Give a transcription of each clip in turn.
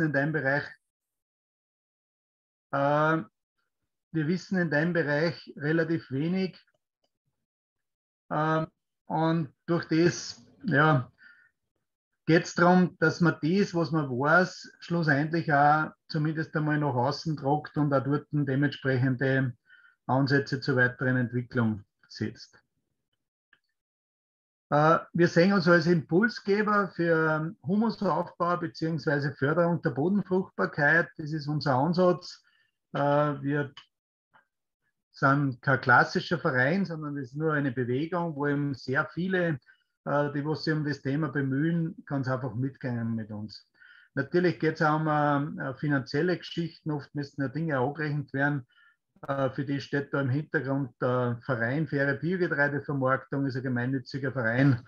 in deinem Bereich? Äh, wir wissen in deinem Bereich relativ wenig. Äh, und durch das ja, geht es darum, dass man das, was man weiß, schlussendlich auch zumindest einmal nach außen tragt und auch dort dementsprechende Ansätze zur weiteren Entwicklung setzt. Äh, wir sehen uns als Impulsgeber für Humusaufbau bzw. Förderung der Bodenfruchtbarkeit. Das ist unser Ansatz. Äh, wir sind kein klassischer Verein, sondern es ist nur eine Bewegung, wo eben sehr viele, äh, die was sich um das Thema bemühen, ganz einfach mitgehen mit uns. Natürlich geht es auch um finanzielle Geschichten. Oft müssen ja Dinge angerechnet werden. Äh, für die steht da im Hintergrund der Verein Faire Biogetreidevermarktung, ist ein gemeinnütziger Verein,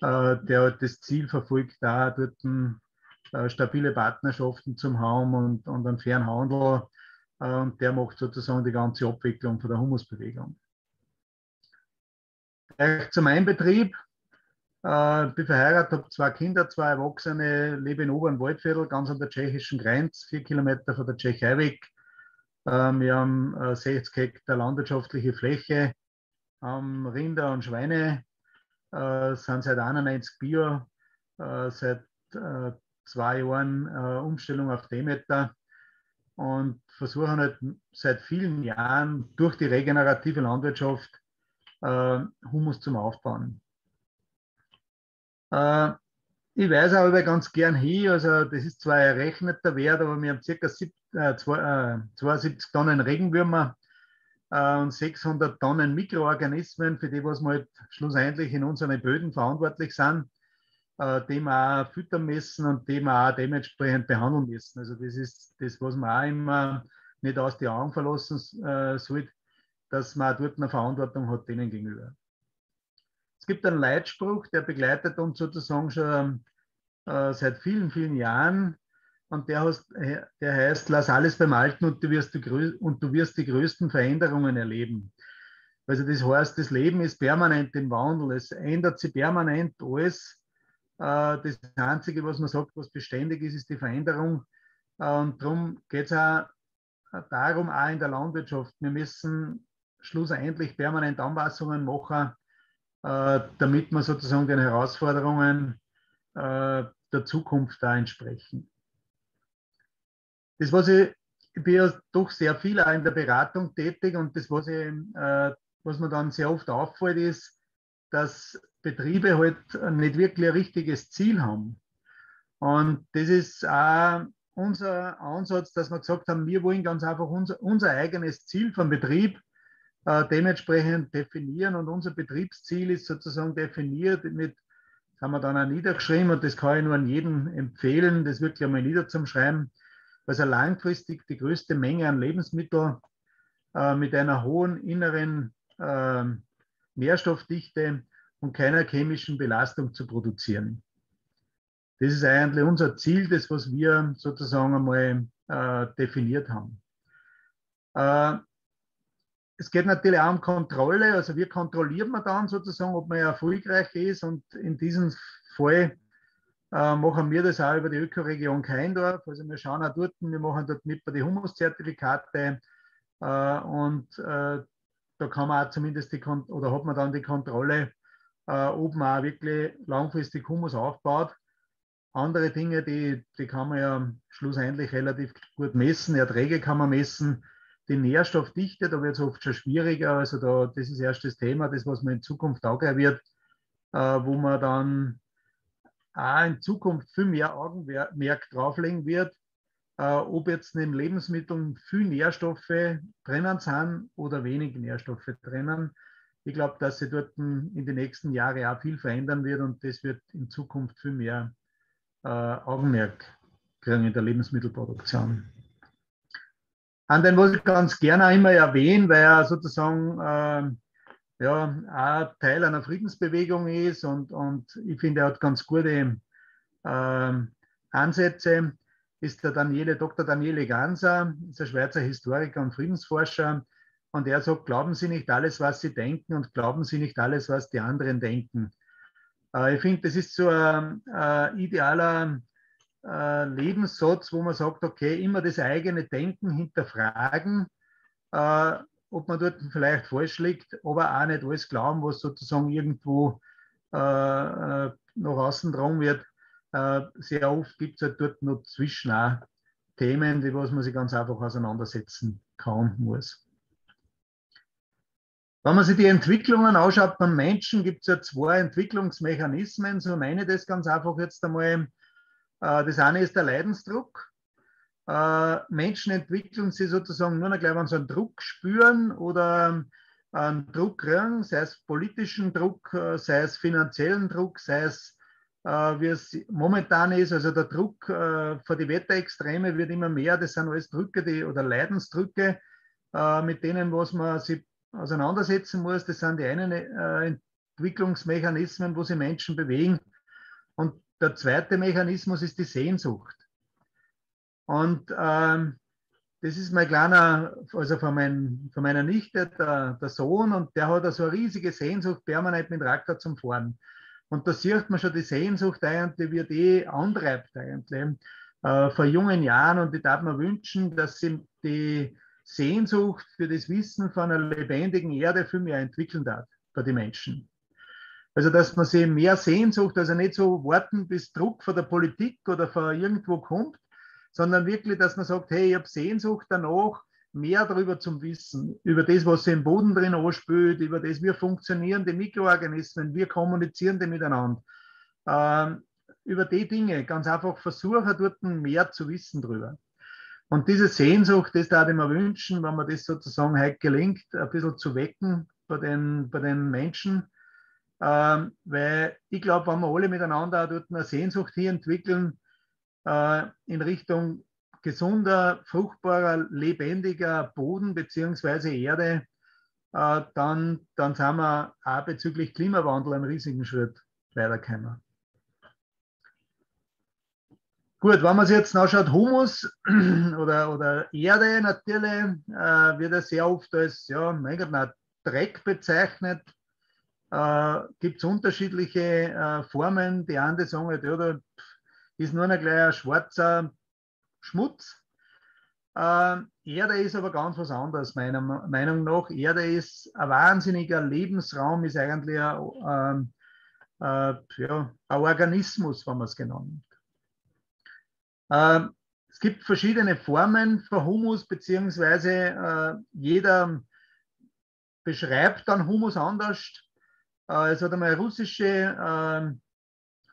äh, der das Ziel verfolgt, da dort äh, stabile Partnerschaften zum haben und, und einen fairen Handel. Und der macht sozusagen die ganze Abwicklung von der Humusbewegung. Zum Einbetrieb. Ich bin verheiratet, habe zwei Kinder, zwei Erwachsene, lebe in Oberen Waldviertel, ganz an der tschechischen Grenze, vier Kilometer von der Tschechei weg wir haben 60 äh, Hektar landwirtschaftliche Fläche, haben Rinder und Schweine, äh, sind seit 91 Bio, äh, seit zwei Jahren Umstellung auf Demeter und versuchen halt seit vielen Jahren durch die regenerative Landwirtschaft Humus zum Aufbauen. Ich weiß aber ganz gern hin, also das ist zwar errechneter Wert, aber wir haben ca. 72 äh, Tonnen Regenwürmer äh, und 600 Tonnen Mikroorganismen, für die, was wir halt schlussendlich in unseren Böden verantwortlich sind, äh, wir auch füttern müssen und wir auch dementsprechend behandeln müssen. Also das ist das, was man auch immer nicht aus den Augen verlassen sollte, dass man dort eine Verantwortung hat denen gegenüber. Es gibt einen Leitspruch, der begleitet uns sozusagen schon äh, seit vielen, vielen Jahren. Und der, heißt, der heißt, lass alles beim Alten und du, wirst die, und du wirst die größten Veränderungen erleben. Also das heißt, das Leben ist permanent im Wandel. Es ändert sich permanent alles. Äh, das Einzige, was man sagt, was beständig ist, ist die Veränderung. Äh, und darum geht es auch darum, auch in der Landwirtschaft. Wir müssen schlussendlich permanent Anpassungen machen, damit wir sozusagen den Herausforderungen äh, der Zukunft da entsprechen. Das, was ich, ich bin ja doch sehr viel auch in der Beratung tätig und das, was, ich, äh, was mir dann sehr oft auffällt, ist, dass Betriebe halt nicht wirklich ein richtiges Ziel haben. Und das ist auch unser Ansatz, dass wir gesagt haben, wir wollen ganz einfach unser, unser eigenes Ziel vom Betrieb äh, dementsprechend definieren. Und unser Betriebsziel ist sozusagen definiert mit das haben wir dann auch niedergeschrieben und das kann ich nur an jeden empfehlen, das wirklich einmal niederzuschreiben. Also langfristig die größte Menge an Lebensmitteln äh, mit einer hohen inneren äh, Nährstoffdichte und keiner chemischen Belastung zu produzieren. Das ist eigentlich unser Ziel, das, was wir sozusagen einmal äh, definiert haben. Äh, es geht natürlich auch um Kontrolle. Also wir kontrollieren wir dann sozusagen, ob man erfolgreich ist. Und in diesem Fall äh, machen wir das auch über die Ökoregion Keindorf. Also wir schauen auch dort, wir machen dort mit bei den Humuszertifikate. Äh, und äh, da kann man auch zumindest die Kon oder hat man dann die Kontrolle, äh, ob man auch wirklich langfristig Humus aufbaut. Andere Dinge, die, die kann man ja schlussendlich relativ gut messen. Erträge kann man messen die Nährstoffdichte, da wird es oft schon schwieriger. Also da, das ist erst das Thema, das, was man in Zukunft auch wird, äh, wo man dann auch in Zukunft viel mehr Augenmerk drauflegen wird, äh, ob jetzt in den Lebensmitteln viel Nährstoffe drinnen sind oder wenig Nährstoffe drinnen. Ich glaube, dass sich dort in den nächsten Jahren auch viel verändern wird und das wird in Zukunft viel mehr äh, Augenmerk kriegen in der Lebensmittelproduktion. An den, was ich ganz gerne auch immer erwähne, weil er sozusagen äh, ja, auch Teil einer Friedensbewegung ist und, und ich finde, er hat ganz gute äh, Ansätze, ist der Daniele, Dr. Daniele Ganser, ist ein Schweizer Historiker und Friedensforscher. Und er sagt, glauben Sie nicht alles, was Sie denken und glauben Sie nicht alles, was die anderen denken. Äh, ich finde, das ist so ein, ein idealer äh, Lebenssatz, wo man sagt, okay, immer das eigene Denken hinterfragen, äh, ob man dort vielleicht falsch liegt, aber auch nicht alles glauben, was sozusagen irgendwo äh, äh nach außen dran wird. Äh, sehr oft gibt es halt dort noch zwischen auch Themen, die was man sich ganz einfach auseinandersetzen kann, muss. Wenn man sich die Entwicklungen anschaut beim Menschen, gibt es ja zwei Entwicklungsmechanismen, so nenne ich das ganz einfach jetzt einmal. Äh, das eine ist der Leidensdruck. Äh, Menschen entwickeln sich sozusagen nur noch gleich, wenn sie einen Druck spüren oder einen Druck kriegen, sei es politischen Druck, äh, sei es finanziellen Druck, sei es wie es momentan ist, also der Druck vor die Wetterextreme wird immer mehr, das sind alles Drücke die, oder Leidensdrücke, mit denen was man sich auseinandersetzen muss. Das sind die einen Entwicklungsmechanismen, wo sich Menschen bewegen. Und der zweite Mechanismus ist die Sehnsucht. Und ähm, das ist mein kleiner, also von, mein, von meiner Nichte, der, der, Sohn, und der hat so eine riesige Sehnsucht, permanent mit Traktor zum Fahren. Und da sieht man schon die Sehnsucht eigentlich, die antreibt eigentlich äh, vor jungen Jahren. Und ich darf mir wünschen, dass sie die Sehnsucht für das Wissen von einer lebendigen Erde viel mehr entwickeln darf für die Menschen. Also, dass man sich mehr Sehnsucht, also nicht so warten, bis Druck von der Politik oder von irgendwo kommt, sondern wirklich, dass man sagt, hey, ich habe Sehnsucht danach, mehr darüber zu wissen, über das, was im Boden drin anspült, über das, wie funktionieren die Mikroorganismen, wie kommunizieren die miteinander. Ähm, über die Dinge ganz einfach versuchen, dort mehr zu wissen drüber. Und diese Sehnsucht, das da ich mir wünschen, wenn man das sozusagen heute gelingt, ein bisschen zu wecken bei den, bei den Menschen, ähm, weil ich glaube, wenn wir alle miteinander dort eine Sehnsucht hier entwickeln, äh, in Richtung gesunder, fruchtbarer, lebendiger Boden bzw. Erde, äh, dann, dann sind wir auch bezüglich Klimawandel einen riesigen Schritt weitergekommen. Gut, wenn man sich jetzt anschaut, Humus oder, oder Erde natürlich, äh, wird ja sehr oft als ja, mein Dreck bezeichnet äh, gibt es unterschiedliche äh, Formen. Die einen sagen halt, ja, da ist nur ein kleiner schwarzer Schmutz. Äh, Erde ist aber ganz was anderes, meiner Meinung nach. Erde ist ein wahnsinniger Lebensraum, ist eigentlich ein, äh, ja, ein Organismus, wenn man es genannt hat. Äh, es gibt verschiedene Formen für Humus, beziehungsweise äh, jeder beschreibt dann Humus anders. Äh, es hat einmal eine russische äh,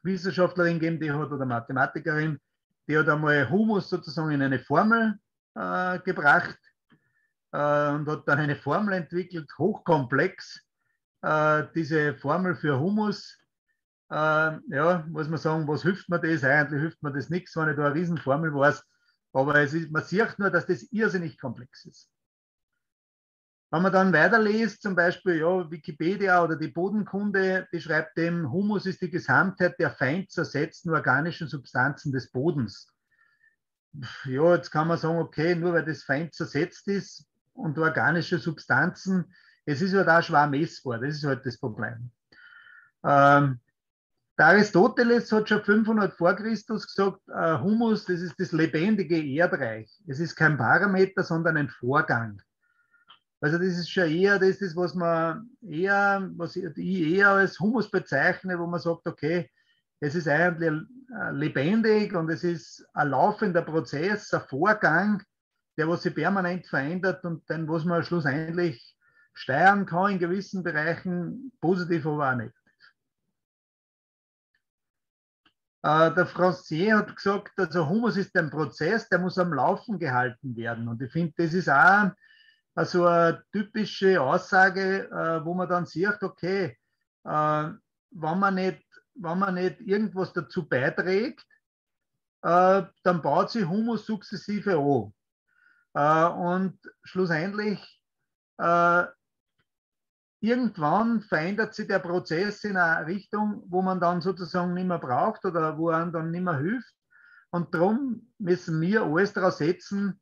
Wissenschaftlerin gegeben, die hat, oder Mathematikerin, die hat einmal Humus sozusagen in eine Formel äh, gebracht äh, und hat dann eine Formel entwickelt, hochkomplex. Äh, diese Formel für Humus, äh, ja, muss man sagen, was hilft mir das? Eigentlich hilft mir das nichts, wenn ich da eine Riesenformel weiß. Aber es ist, man sieht nur, dass das irrsinnig komplex ist. Wenn man dann weiterliest, zum Beispiel ja, Wikipedia oder die Bodenkunde, die schreibt dem, Humus ist die Gesamtheit der fein zersetzten organischen Substanzen des Bodens. Ja, jetzt kann man sagen, okay, nur weil das fein zersetzt ist und organische Substanzen, es ist halt auch schwer messbar, das ist halt das Problem. Ähm, der Aristoteles hat schon 500 vor Christus gesagt, äh, Humus, das ist das lebendige Erdreich. Es ist kein Parameter, sondern ein Vorgang. Also das ist schon eher das, ist, was man eher, was ich eher als Humus bezeichne, wo man sagt, okay, es ist eigentlich lebendig und es ist ein laufender Prozess, ein Vorgang, der was sich permanent verändert und den, was man schlussendlich steuern kann in gewissen Bereichen, positiv, aber auch negativ. Äh, der Francier hat gesagt, also Humus ist ein Prozess, der muss am Laufen gehalten werden. Und ich finde, das ist auch also eine typische Aussage, äh, wo man dann sieht, okay, äh, wenn, man nicht, wenn man nicht irgendwas dazu beiträgt, äh, dann baut sich Humus sukzessive an. Äh, und schlussendlich, äh, irgendwann verändert sich der Prozess in eine Richtung, wo man dann sozusagen nicht mehr braucht oder wo einem dann nicht mehr hilft. Und darum müssen wir alles daraus setzen,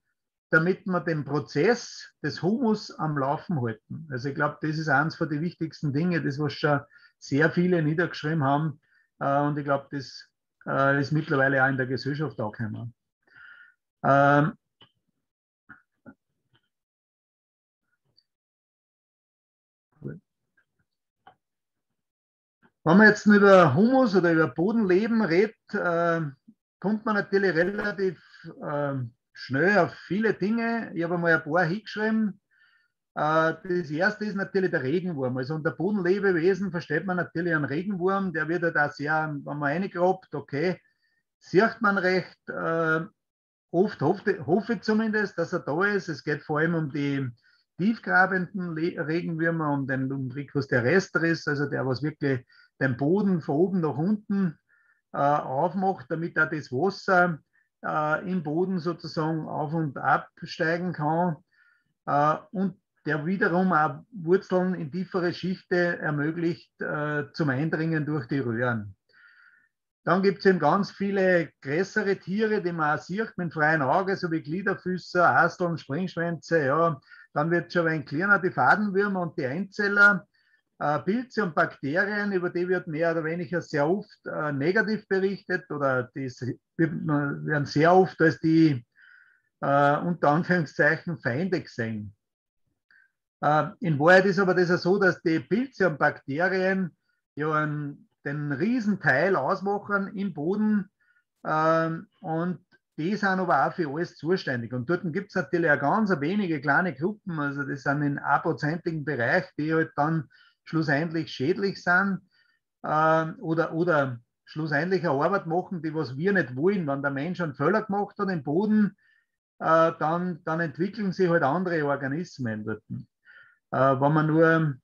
damit wir den Prozess des Humus am Laufen halten. Also ich glaube, das ist eines von den wichtigsten Dingen, das was schon sehr viele niedergeschrieben haben. Äh, und ich glaube, das äh, ist mittlerweile auch in der Gesellschaft angekommen. Ähm, Wenn man jetzt über Humus oder über Bodenleben redet, äh, kommt man natürlich relativ äh, schnell auf viele Dinge. Ich habe mal ein paar hingeschrieben. Äh, das erste ist natürlich der Regenwurm. Also unter Bodenlebewesen versteht man natürlich einen Regenwurm, der wird halt auch sehr, wenn man reingrabt, okay, sieht man recht. Äh, oft hoffe, hoffe zumindest, dass er da ist. Es geht vor allem um die tiefgrabenden Regenwürmer, um den Lumbricus terrestris, also der, was wirklich den Boden von oben nach unten äh, aufmacht, damit auch das Wasser äh, im Boden sozusagen auf und ab steigen kann äh, und der wiederum auch Wurzeln in tiefere Schichte ermöglicht äh, zum Eindringen durch die Röhren. Dann gibt es eben ganz viele größere Tiere, die man auch sieht mit freiem Auge, so wie Gliederfüßer, Asteln, Springschwänze. Ja. Dann wird schon ein kleiner die Fadenwürmer und die Einzeller. Äh, Pilze und Bakterien, über die wird mehr oder weniger sehr oft äh, negativ berichtet oder die werden sehr oft als die äh, unter Anführungszeichen Feinde gesehen. In Wahrheit ist aber das ja so, dass die Pilze und Bakterien ja einen, den Riesenteil ausmachen im Boden ähm, und die sind aber auch für alles zuständig. Und dort gibt es natürlich auch ganz wenige kleine Gruppen, also das sind in einem prozentigen Bereich, die halt dann schlussendlich schädlich sind äh, oder, oder schlussendlich eine Arbeit machen, die was wir nicht wollen. Wenn der Mensch einen Fehler gemacht hat im Boden, äh, dann, dann entwickeln sich halt andere Organismen dort. Äh, wenn man nur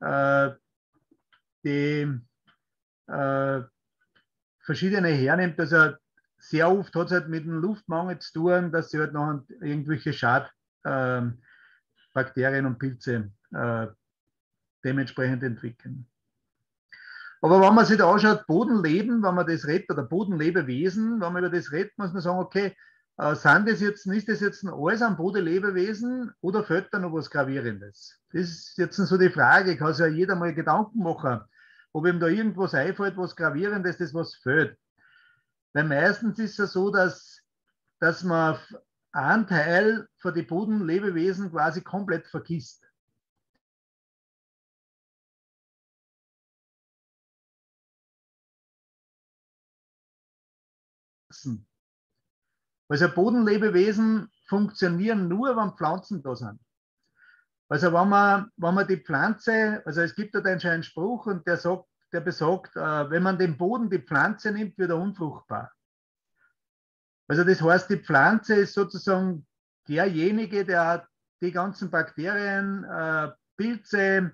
äh, die äh, verschiedene hernimmt, also sehr oft hat es halt mit dem Luftmangel zu tun, dass sie halt noch irgendwelche Schadbakterien ähm, und Pilze äh, dementsprechend entwickeln. Aber wenn man sich da anschaut, Bodenleben, wenn man das redet, oder Bodenlebewesen, wenn man über das redet, muss man sagen, okay, äh, sind das jetzt, ist das jetzt alles ein Bodenlebewesen oder fällt da noch was Gravierendes? Das ist jetzt so die Frage, kann sich ja jeder mal Gedanken machen, ob ihm da irgendwas einfällt, was Gravierendes, das was fällt. Weil meistens ist es so, dass, dass man einen Teil von den Bodenlebewesen quasi komplett vergisst. Also Bodenlebewesen funktionieren nur, wenn Pflanzen da sind. Also wenn man, wenn man die Pflanze, also es gibt da einen Spruch und der sagt, der besagt, äh, wenn man den Boden die Pflanze nimmt, wird er unfruchtbar. Also das heißt, die Pflanze ist sozusagen derjenige, der die ganzen Bakterien, äh, Pilze,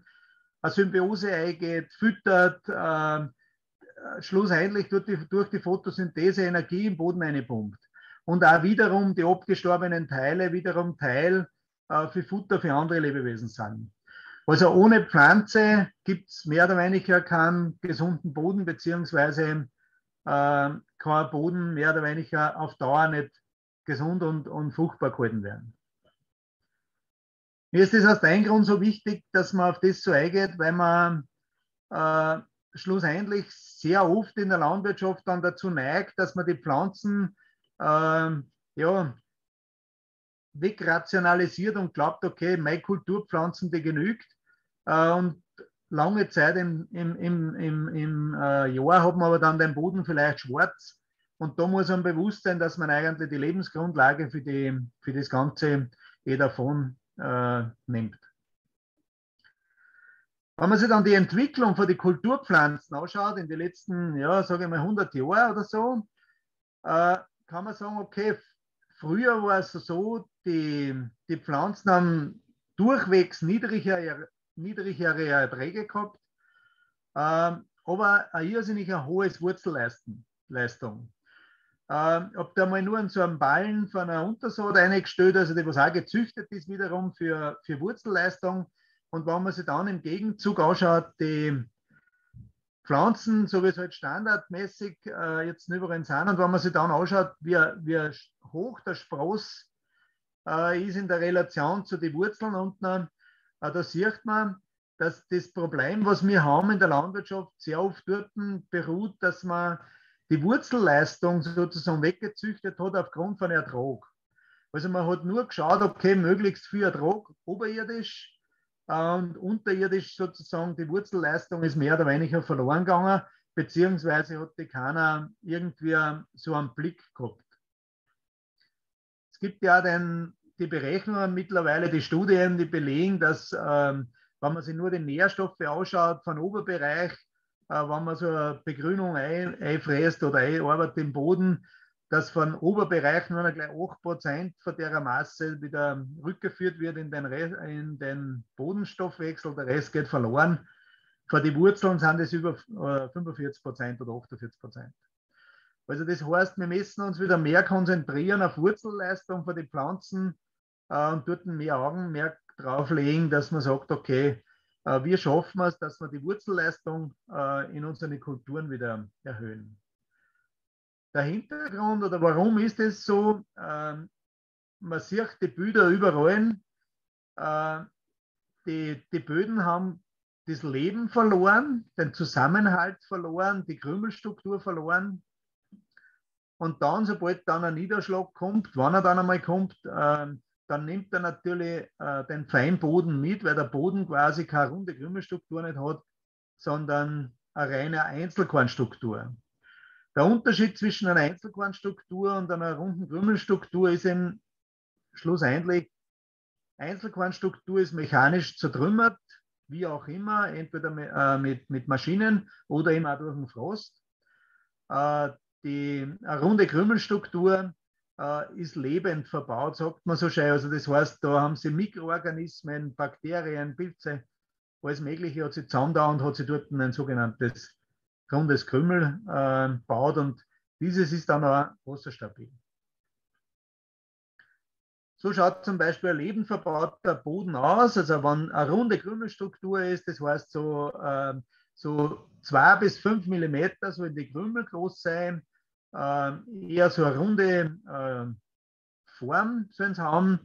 eine Symbiose eingeht, füttert, äh, schlussendlich durch die, durch die Photosynthese Energie im Boden einpumpt. Und auch wiederum die abgestorbenen Teile wiederum Teil äh, für Futter für andere Lebewesen sind. Also ohne Pflanze gibt es mehr oder weniger keinen gesunden Boden, beziehungsweise äh, kann Boden mehr oder weniger auf Dauer nicht gesund und, und fruchtbar gehalten werden. Mir ist das aus dem Grund so wichtig, dass man auf das so eingeht, weil man äh, schlussendlich sehr oft in der Landwirtschaft dann dazu neigt, dass man die Pflanzen äh, ja, wegrationalisiert und glaubt, okay, meine Kulturpflanzen, die genügt. Äh, und lange Zeit im, im, im, im, im äh, Jahr hat man aber dann den Boden vielleicht schwarz. Und da muss man bewusst sein, dass man eigentlich die Lebensgrundlage für, die, für das Ganze eh davon äh, nimmt. Wenn man sich dann die Entwicklung von den Kulturpflanzen anschaut, in den letzten, ja, sage ich mal 100 Jahren oder so, äh, kann man sagen, okay, früher war es so, die, die Pflanzen haben durchwegs niedrigere, niedrigere Erträge gehabt, äh, aber eine irrsinnig ein hohes Wurzelleistung. Ähm, ob da mal nur in so einem Ballen von einer Untersaat eingestellt, also die was auch gezüchtet ist wiederum für, für Wurzelleistung, und wenn man sich dann im Gegenzug anschaut, die Pflanzen, so wie es halt standardmäßig äh, jetzt überall sind, und wenn man sich dann anschaut, wie, wie hoch der Spross äh, ist in der Relation zu den Wurzeln unten, äh, da sieht man, dass das Problem, was wir haben in der Landwirtschaft, sehr oft dort beruht, dass man die Wurzelleistung sozusagen weggezüchtet hat aufgrund von Ertrag. Also man hat nur geschaut, okay, möglichst viel Ertrag oberirdisch und unterirdisch sozusagen die Wurzelleistung ist mehr oder weniger verloren gegangen, beziehungsweise hat die keiner irgendwie so einen Blick gehabt. Es gibt ja den, die Berechnungen mittlerweile, die Studien, die belegen, dass ähm, wenn man sich nur die Nährstoffe ausschaut von Oberbereich, äh, wenn man so eine Begrünung ein, einfräst oder einarbeitet im Boden, dass von Oberbereich nur noch gleich 8% von der Masse wieder rückgeführt wird in den, in den Bodenstoffwechsel, der Rest geht verloren. Von den Wurzeln sind es über 45% äh, oder 48%. Also das heißt, wir müssen uns wieder mehr konzentrieren auf Wurzelleistung von den Pflanzen äh, und dort mehr Augenmerk drauf legen, dass man sagt, okay, äh, wie schaffen wir es, dass wir die Wurzelleistung äh, in unseren Kulturen wieder erhöhen. Der Hintergrund oder warum ist es so? Ähm, man sieht die Bilder überall. Äh, die, die Böden haben das Leben verloren, den Zusammenhalt verloren, die Krümelstruktur verloren. Und dann, sobald dann ein Niederschlag kommt, wann er dann einmal kommt, äh, dann nimmt er natürlich äh, den Feinboden mit, weil der Boden quasi keine runde Krümelstruktur nicht hat, sondern eine reine Einzelkornstruktur. Der Unterschied zwischen einer Einzelkornstruktur und einer runden Krümelstruktur ist eben schlussendlich, Einzelkornstruktur ist mechanisch zertrümmert, wie auch immer, entweder mit, äh, mit, mit Maschinen oder eben auch durch den Frost. Äh, die runde Krümelstruktur äh, ist lebend verbaut, sagt man so schön. Also das heißt, da haben sie Mikroorganismen, Bakterien, Pilze, alles Mögliche hat sie zusammen da und hat sie dort ein sogenanntes rundes Krümmel äh, baut und dieses ist dann auch wasserstabil. So schaut zum Beispiel ein lebenverbauter Boden aus. Also wenn eine runde Krümelstruktur ist, das heißt so, äh, so zwei bis fünf Millimeter soll die Krümel groß sein, äh, eher so eine runde äh, Form sollen sie haben.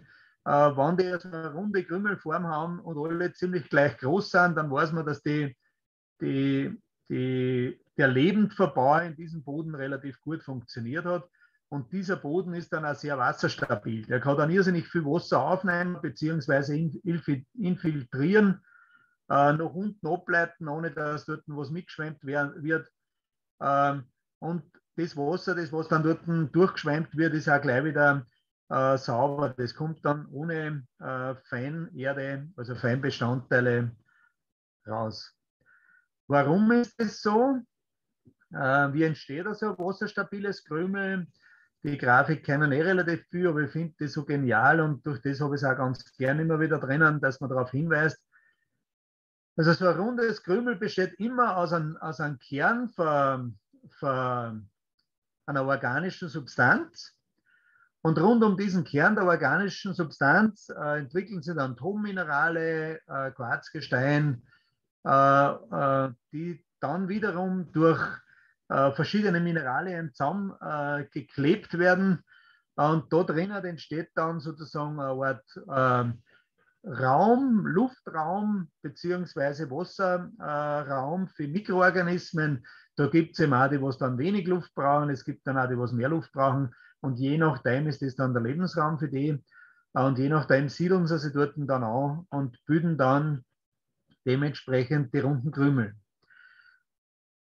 Äh, wenn die so eine runde Krümelform haben und alle ziemlich gleich groß sind, dann weiß man, dass die, die die, der Lebendverbau in diesem Boden relativ gut funktioniert hat. Und dieser Boden ist dann auch sehr wasserstabil. Der kann dann irrsinnig viel Wasser aufnehmen bzw. infiltrieren, äh, nach unten ableiten, ohne dass dort was mitgeschwemmt wird. Ähm, und das Wasser, das was dann dort durchgeschwemmt wird, ist auch gleich wieder äh, sauber. Das kommt dann ohne äh, Feinerde, also Feinbestandteile raus. Warum ist es so? Äh, wie entsteht also ein wasserstabiles Krümel? Die Grafik kennen eh relativ viel, aber ich finde das so genial und durch das habe ich es auch ganz gern immer wieder drinnen, dass man darauf hinweist. Also so ein rundes Krümel besteht immer aus einem, aus einem Kern von, von einer organischen Substanz. Und rund um diesen Kern der organischen Substanz äh, entwickeln sich dann Tonminerale, äh, Quarzgestein, die dann wiederum durch äh, verschiedene Mineralien zusammengeklebt werden. Und da drinnen entsteht dann sozusagen eine Art ähm, Raum, Luftraum bzw. Wasserraum für Mikroorganismen. Da gibt es eben auch die, die dann wenig Luft brauchen. Es gibt dann auch die, die mehr Luft brauchen. Und je nachdem ist das dann der Lebensraum für die. Und je nachdem siedeln sie sich dort dann an und bilden dann dementsprechend die runden Krümel.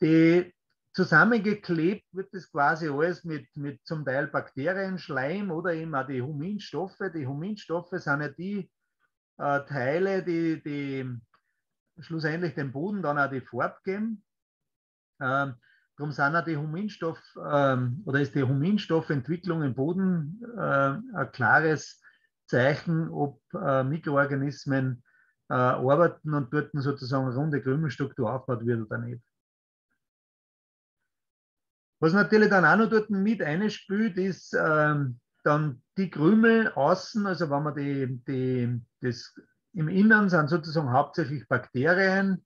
Die zusammengeklebt wird das quasi alles mit, mit zum Teil Bakterien, Schleim oder eben auch die Huminstoffe. Die Huminstoffe sind ja die äh, Teile, die, die schlussendlich dem Boden dann auch die Farbe geben. Ähm, darum sind auch die Huminstoff ähm, oder ist die Huminstoffentwicklung im Boden äh, ein klares Zeichen, ob äh, Mikroorganismen äh, arbeiten und dort sozusagen eine runde Krümelstruktur aufgebaut wird oder nicht. Was natürlich dann auch noch dort mit einspielt, ist ähm, dann die Krümel außen, also wenn man die, die, das im Innern sind sozusagen hauptsächlich Bakterien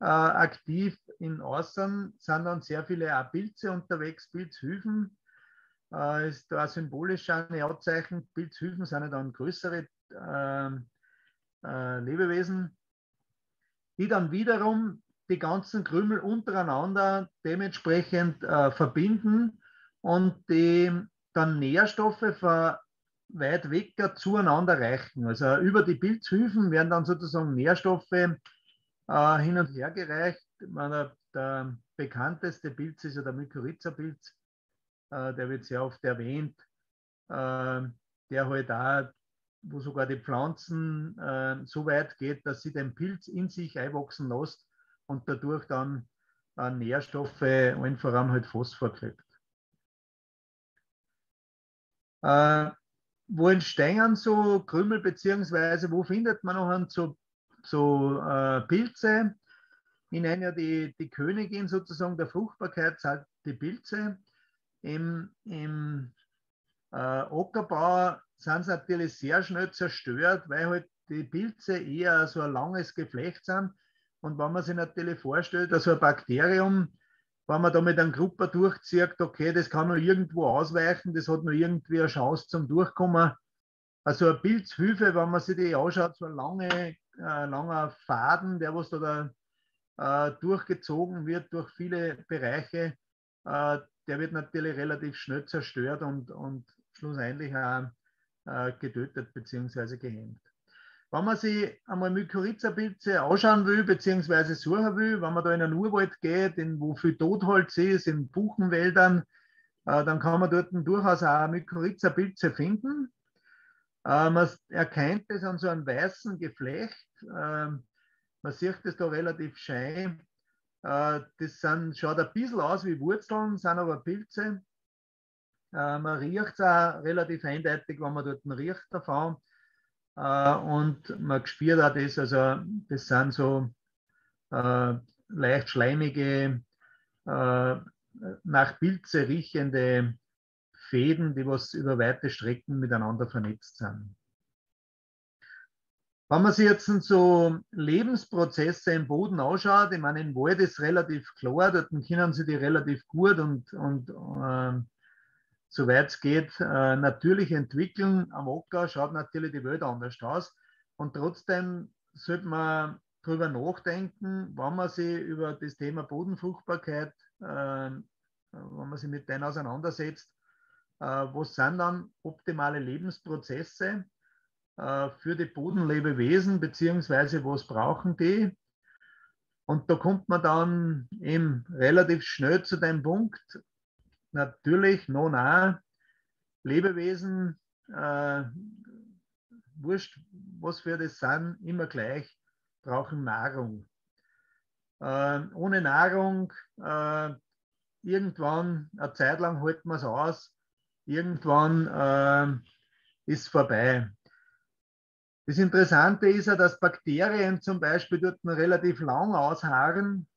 äh, aktiv, in Außen sind dann sehr viele auch Pilze unterwegs, Pilzhüfen. Äh, ist da symbolisch ein Anzeichen. Pilzhüfen sind dann größere äh, äh, Lebewesen, die dann wiederum die ganzen Krümel untereinander dementsprechend äh, verbinden und die dann Nährstoffe von weit weg zueinander reichen. Also über die Pilzhüfen werden dann sozusagen Nährstoffe äh, hin und her gereicht. Meine, der bekannteste Pilz ist ja der Mykorrhiza-Pilz, äh, der wird sehr oft erwähnt, äh, der halt auch, wo sogar die Pflanzen äh, so weit geht, dass sie den Pilz in sich einwachsen lässt und dadurch dann äh, Nährstoffe, allen voran halt Phosphor kriegt. Äh, wo entstehen so Krümel, beziehungsweise wo findet man noch so, so äh, Pilze? Ich nenne ja die, die Königin sozusagen der Fruchtbarkeit, sind die Pilze. Im, im äh, Ockerbau sind natürlich sehr schnell zerstört, weil halt die Pilze eher so ein langes Geflecht sind. Und wenn man sich natürlich vorstellt, dass so ein Bakterium wenn man da mit einem Grupper durchzieht, okay, das kann nur irgendwo ausweichen, das hat nur irgendwie eine Chance zum Durchkommen. Also eine Pilzhüfe, wenn man sich die anschaut, so ein lange, äh, langer Faden, der was da, da äh, durchgezogen wird durch viele Bereiche, äh, der wird natürlich relativ schnell zerstört und, und schlussendlich auch äh, getötet bzw. gehemmt. Wenn man sich einmal Mykorrhiza-Pilze anschauen will, beziehungsweise suchen will, wenn man da in einen Urwald geht, in, wo viel Totholz ist, in Buchenwäldern, äh, dann kann man dort durchaus auch Mykorrhiza-Pilze finden. Äh, man erkennt es an so einem weißen Geflecht. Äh, man sieht es da relativ schein. Äh, das sind, schaut ein bisschen aus wie Wurzeln, sind aber Pilze. Äh, man riecht es auch relativ eindeutig, wenn man dort riecht davon. Äh, und man spürt auch das, also das sind so äh, leicht schleimige, nach Pilze riechende Fäden, die was über weite Strecken miteinander vernetzt sind. Wenn man sich jetzt so Lebensprozesse im Boden anschaut, ich meine, im Wald ist relativ klar, dort können sie die relativ gut und, und äh, soweit es geht, äh, natürlich entwickeln. Am Ocker schaut natürlich die Welt anders aus. Und trotzdem sollte man darüber nachdenken, wenn man sich über das Thema Bodenfruchtbarkeit, äh, wenn man sich mit denen auseinandersetzt, äh, was sind dann optimale Lebensprozesse äh, für die Bodenlebewesen, beziehungsweise was brauchen die? Und da kommt man dann eben relativ schnell zu dem Punkt, natürlich noch nah Lebewesen, äh, wurscht, was wir das sind, immer gleich, brauchen Nahrung. Äh, ohne Nahrung, äh, irgendwann, eine Zeit lang halten wir es aus, irgendwann äh, ist vorbei. Das Interessante ist ja, dass Bakterien zum Beispiel dort relativ lang ausharren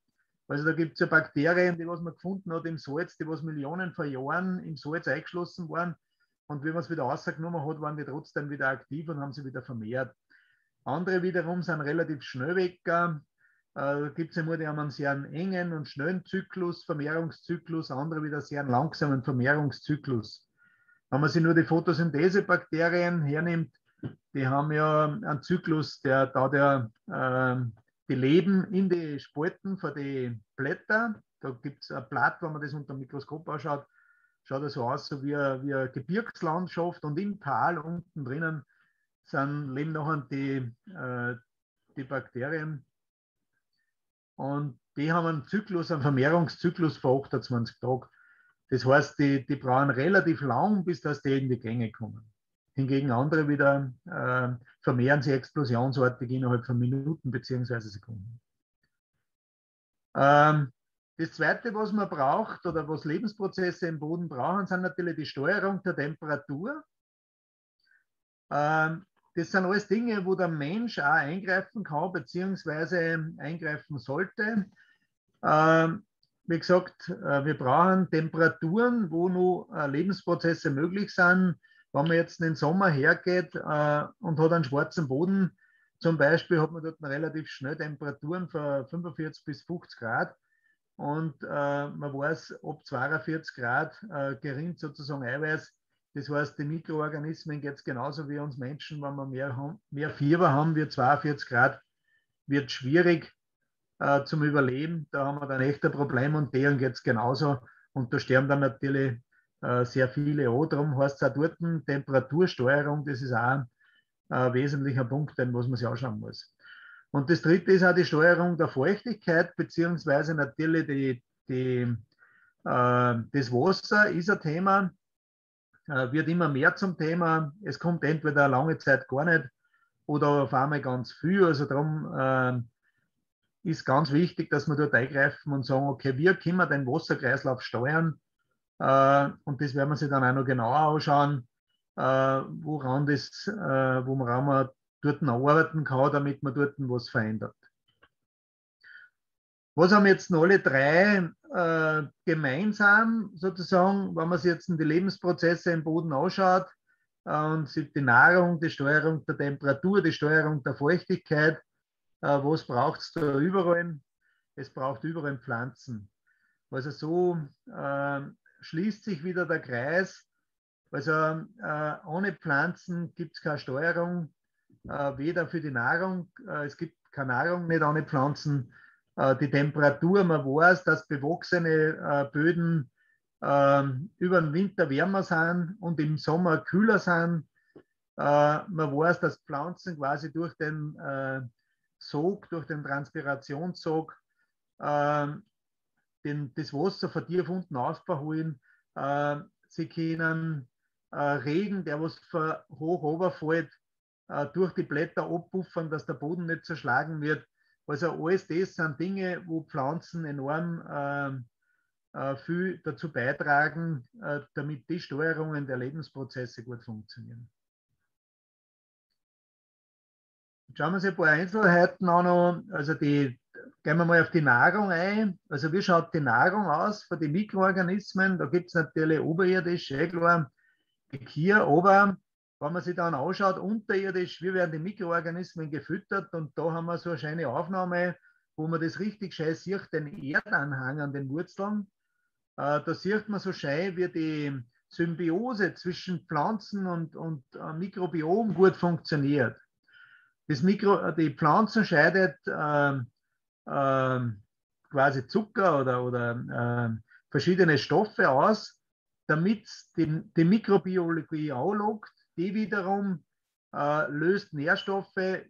also da gibt es ja Bakterien, die was man gefunden hat im Salz, die was Millionen von Jahren im Salz eingeschlossen waren. Und wenn man es wieder rausgenommen hat, waren die trotzdem wieder aktiv und haben sie wieder vermehrt. Andere wiederum sind relativ schnell weg. Äh, da gibt es immer, die haben einen sehr engen und schnellen Zyklus, Vermehrungszyklus, andere wieder sehr langsamen Vermehrungszyklus. Wenn man sich nur die Photosynthesebakterien hernimmt, die haben ja einen Zyklus, der da der äh, die leben in die Spalten von den Blättern. Da gibt es ein Blatt, wenn man das unter dem Mikroskop anschaut, schaut das so aus so wie eine, wie eine Gebirgslandschaft und im Tal unten drinnen sind, leben noch die, äh, die Bakterien. Und die haben einen Zyklus, einen Vermehrungszyklus von 28 Tagen. Das heißt, die, die brauchen relativ lang, bis dass die in die Gänge kommen. Hingegen andere wieder äh, vermehren sich explosionsartig innerhalb von Minuten bzw. Sekunden. Ähm, das Zweite, was man braucht oder was Lebensprozesse im Boden brauchen, sind natürlich die Steuerung der Temperatur. Ähm, das sind alles Dinge, wo der Mensch auch eingreifen kann bzw. eingreifen sollte. Ähm, wie gesagt, äh, wir brauchen Temperaturen, wo nur äh, Lebensprozesse möglich sind wenn man jetzt in den Sommer hergeht äh, und hat einen schwarzen Boden, zum Beispiel hat man dort relativ schnell Temperaturen von 45 bis 50 Grad und äh, man weiß, ob 42 Grad äh, gerinnt sozusagen Eiweiß. Das heißt, die Mikroorganismen geht es genauso wie uns Menschen, wenn wir mehr, mehr Fieber haben, wie 42 Grad, wird schwierig. äh, zum Überleben. Da haben wir dann echt ein Problem und deren geht es genauso. Und da sterben dann natürlich sehr viele an. Darum heißt es auch dort Temperatursteuerung, das ist auch ein wesentlicher Punkt, den was man sich anschauen muss. Und das dritte ist auch die Steuerung der Feuchtigkeit, beziehungsweise natürlich die, die, äh, das Wasser ist ein Thema, äh, wird immer mehr zum Thema. Es kommt entweder lange Zeit gar nicht oder auf einmal ganz viel. Also darum äh, ist ganz wichtig, dass wir dort eingreifen und sagen, okay, wie können wir den Wasserkreislauf steuern? Äh, und das werden wir sich dann auch noch genauer anschauen, äh, woran, das, äh, woran man dort arbeiten kann, damit man dort was verändert. Was haben jetzt alle drei äh, gemeinsam sozusagen, wenn man sich jetzt die Lebensprozesse im Boden anschaut äh, und sich die Nahrung, die Steuerung der Temperatur, die Steuerung der Feuchtigkeit, äh, was braucht es da überall? Es braucht überall Pflanzen. Also so schließt sich wieder der Kreis. Also äh, ohne Pflanzen gibt es keine Steuerung, äh, weder für die Nahrung, äh, es gibt keine Nahrung nicht ohne Pflanzen, äh, die Temperatur, man weiß, dass bewachsene Böden ähm, über den Winter wärmer sind und im Sommer kühler sind. man weiß, dass Pflanzen quasi durch den Sog, durch den Transpirationssog ähm, den, das Wasser von tief unten aufbeholen. sie können Regen, der was von hoch runterfällt, äh, durch die Blätter abpuffern, dass der Boden nicht zerschlagen wird. Also alles das sind Dinge, wo Pflanzen enorm äh, äh, viel dazu beitragen, äh, damit die Steuerungen der Lebensprozesse gut funktionieren. Schauen wir uns ein paar Einzelheiten an. Also die, gehen wir mal auf die Nahrung ein. Also wie schaut die Nahrung aus für die Mikroorganismen? Da gibt es natürlich oberirdisch, eh klar, hier, aber wenn man sich dann anschaut, unterirdisch, wie werden die Mikroorganismen gefüttert und da haben wir so eine schöne Aufnahme, wo man das richtig schön sieht, den Erdanhang an den Wurzeln. Äh, da sieht man so schön, wie die Symbiose zwischen Pflanzen und, und äh, Mikrobiom gut funktioniert. Das Mikro, die Pflanze scheidet äh, quasi Zucker oder, oder äh, verschiedene Stoffe aus, damit die, die Mikrobiologie anlockt die wiederum äh, löst Nährstoffe,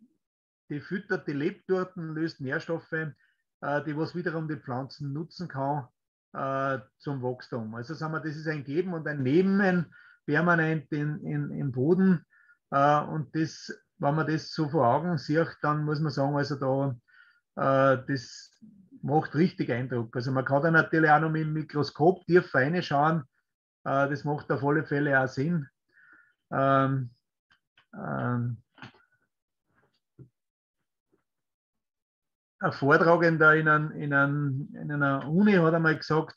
die füttert, die lebt dort und löst Nährstoffe, äh, die was wiederum die Pflanzen nutzen kann äh, zum Wachstum. Also sagen wir, das ist ein Geben und ein Nehmen permanent in, in, im Boden. Äh, und das, wenn man das so vor Augen sieht, dann muss man sagen, also da, das macht richtig Eindruck. Also man kann da natürlich auch noch mit dem Mikroskop tief reinschauen. Äh, das macht auf alle Fälle auch Sinn ähm, ähm, ein Vortragender in, ein, in, ein, in, einer Uni hat einmal gesagt,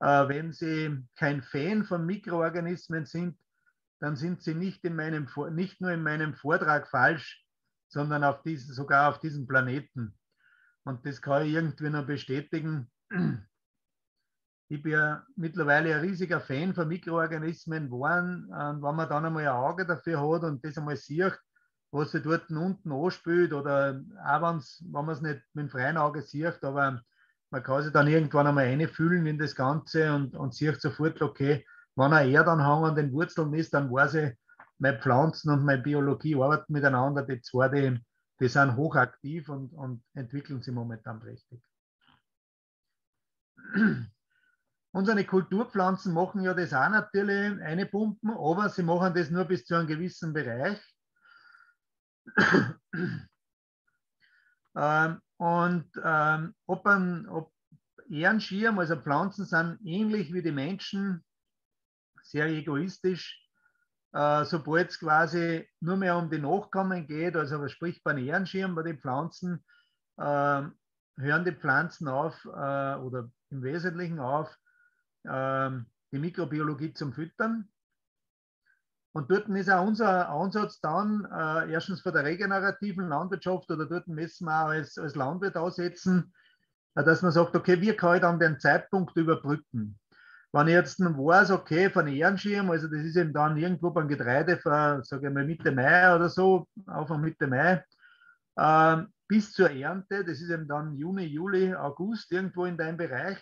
äh, wenn Sie kein Fan von Mikroorganismen sind, dann sind Sie nicht, in meinem, nicht nur in meinem Vortrag falsch, sondern auf diesen, sogar auf diesem Planeten. Und das kann ich irgendwie noch bestätigen ich bin ja mittlerweile ein riesiger Fan von Mikroorganismen geworden. Und wenn man dann einmal ein Auge dafür hat und das einmal sieht, was sie dort unten anspült oder auch wenn man es nicht mit dem freien Auge sieht, aber man kann sich dann irgendwann einmal einfühlen in das Ganze und, und sieht sofort, okay, wenn ein Erdanhang an den Wurzeln ist, dann weiß ich, meine Pflanzen und meine Biologie arbeiten miteinander. Die zwei, die, die sind hochaktiv und, und entwickeln sich momentan richtig. Unsere Kulturpflanzen machen ja das auch natürlich, eine Pumpen, aber sie machen das nur bis zu einem gewissen Bereich. ähm, und ähm, ob, ein, ob Ehrenschirm, also Pflanzen sind ähnlich wie die Menschen, sehr egoistisch. Äh, Sobald es quasi nur mehr um die Nachkommen geht, also sprich beim Ehrenschirm, bei den Pflanzen, äh, hören die Pflanzen auf äh, oder im Wesentlichen auf, ähm, die Mikrobiologie zum Füttern. Und dort ist auch unser Ansatz dann, äh, erstens von der regenerativen Landwirtschaft oder dort müssen wir auch als, als Landwirt aussetzen, äh, dass man sagt, okay, wie kann ich dann den Zeitpunkt überbrücken? Wenn ich jetzt weiß, okay, von Ehrenschirm, also das ist eben dann irgendwo beim Getreide, sage ich mal, Mitte Mai oder so, Anfang Mitte Mai, äh, bis zur Ernte, das ist eben dann Juni, Juli, August, irgendwo in deinem Bereich,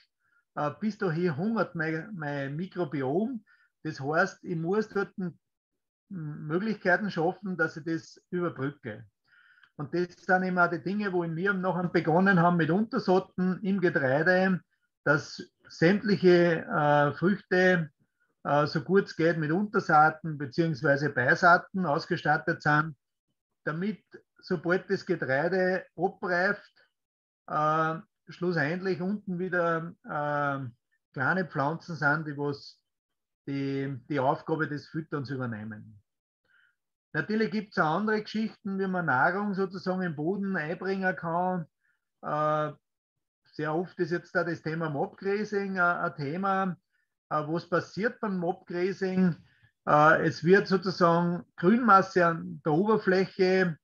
äh, bis dahin hungert mein, mein Mikrobiom. Das heißt, ich muss dort Möglichkeiten schaffen, dass ich das überbrücke. Und das sind immer die Dinge, wo wir noch begonnen haben mit Untersorten im Getreide, dass sämtliche äh, Früchte, äh, so gut es geht, mit Untersaaten bzw. Beisaaten ausgestattet sind, damit, sobald das Getreide abreift, äh, schlussendlich unten wieder äh, kleine Pflanzen sind, die was die, die Aufgabe des Fütterns übernehmen. Natürlich gibt es auch andere Geschichten, wie man Nahrung sozusagen im Boden einbringen kann. Sehr oft ist jetzt da das Thema Mobgrazing äh, ein Thema. Äh, was passiert beim Mobgrazing? Äh, es wird sozusagen Grünmasse an der Oberfläche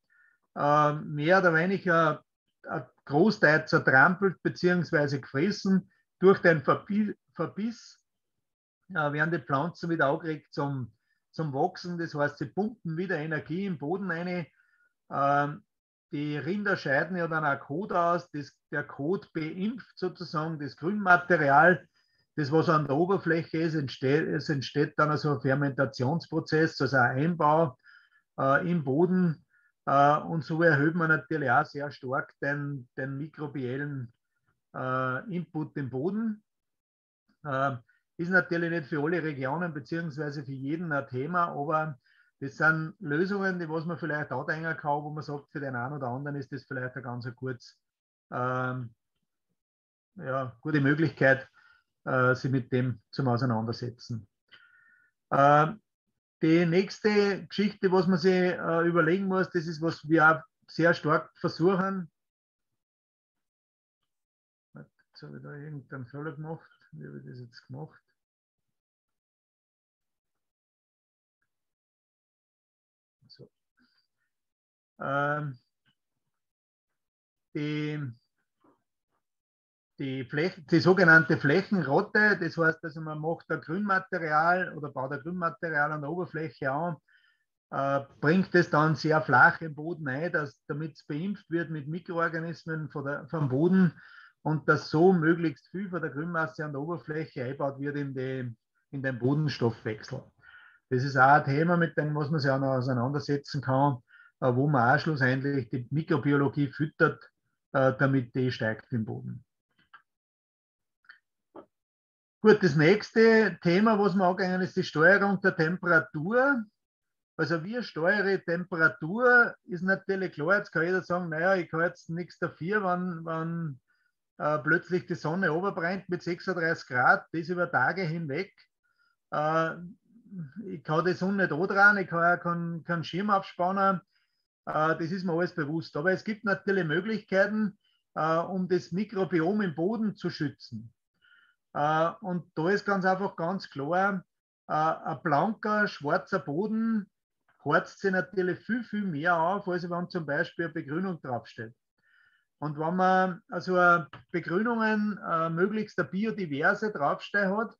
mehr oder weniger ein Großteil zertrampelt bzw. gefressen. Durch den Verbiss werden die Pflanzen wieder angeregt zum zum Wachsen. Das heißt, sie pumpen wieder Energie im Boden ein. Ähm, die Rinder scheiden ja dann auch Kot aus. Das, der Kot beimpft sozusagen das Grünmaterial. Das, was an der Oberfläche ist, entsteht, es entsteht dann also ein Fermentationsprozess, also ein Einbau äh, im Boden. Äh, und so erhöht man natürlich auch sehr stark den, den mikrobiellen äh, Input im Boden. Äh, ist natürlich nicht für alle Regionen beziehungsweise für jeden ein Thema, aber das sind Lösungen, die was man vielleicht auch denken kann, wo man sagt, für den einen oder anderen ist das vielleicht eine ganz kurz, ähm, ja, gute Möglichkeit, äh, sich mit dem zum Auseinandersetzen. Äh, die nächste Geschichte, was man sich äh, überlegen muss, das ist, was wir auch sehr stark versuchen. Jetzt habe ich da irgendeinen Fehler gemacht. Wie habe ich das jetzt gemacht? Die, die, Fläche, die sogenannte Flächenrotte, das heißt, also man macht ein Grünmaterial oder baut ein Grünmaterial an der Oberfläche an, äh, bringt es dann sehr flach im Boden ein, damit es beimpft wird mit Mikroorganismen der, vom Boden und dass so möglichst viel von der Grünmasse an der Oberfläche eingebaut wird in, die, in den Bodenstoffwechsel. Das ist auch ein Thema, mit dem was man sich auch noch auseinandersetzen kann, wo man auch schlussendlich die Mikrobiologie füttert, äh, damit die steigt im Boden. Gut, das nächste Thema, was wir angehen, ist die Steuerung der Temperatur. Also wie steuere ich Temperatur, ist natürlich klar, jetzt kann jeder sagen, naja, ich kann jetzt nichts dafür, wenn, wenn äh, plötzlich die Sonne oberbrennt mit 36 Grad, das über Tage hinweg. Äh, ich kann die Sonne da dran, ich kann keinen kein Schirm aufspannen, äh, das ist mir alles bewusst. Aber es gibt natürlich Möglichkeiten, äh, um das Mikrobiom im Boden zu schützen. Äh, und da ist ganz einfach ganz klar, ein blanker, schwarzer Boden horzt sich natürlich viel, viel mehr auf, als wenn zum Beispiel eine Begrünung draufsteht. Und wenn man also Begrünungen möglichst eine biodiverse draufstehen hat,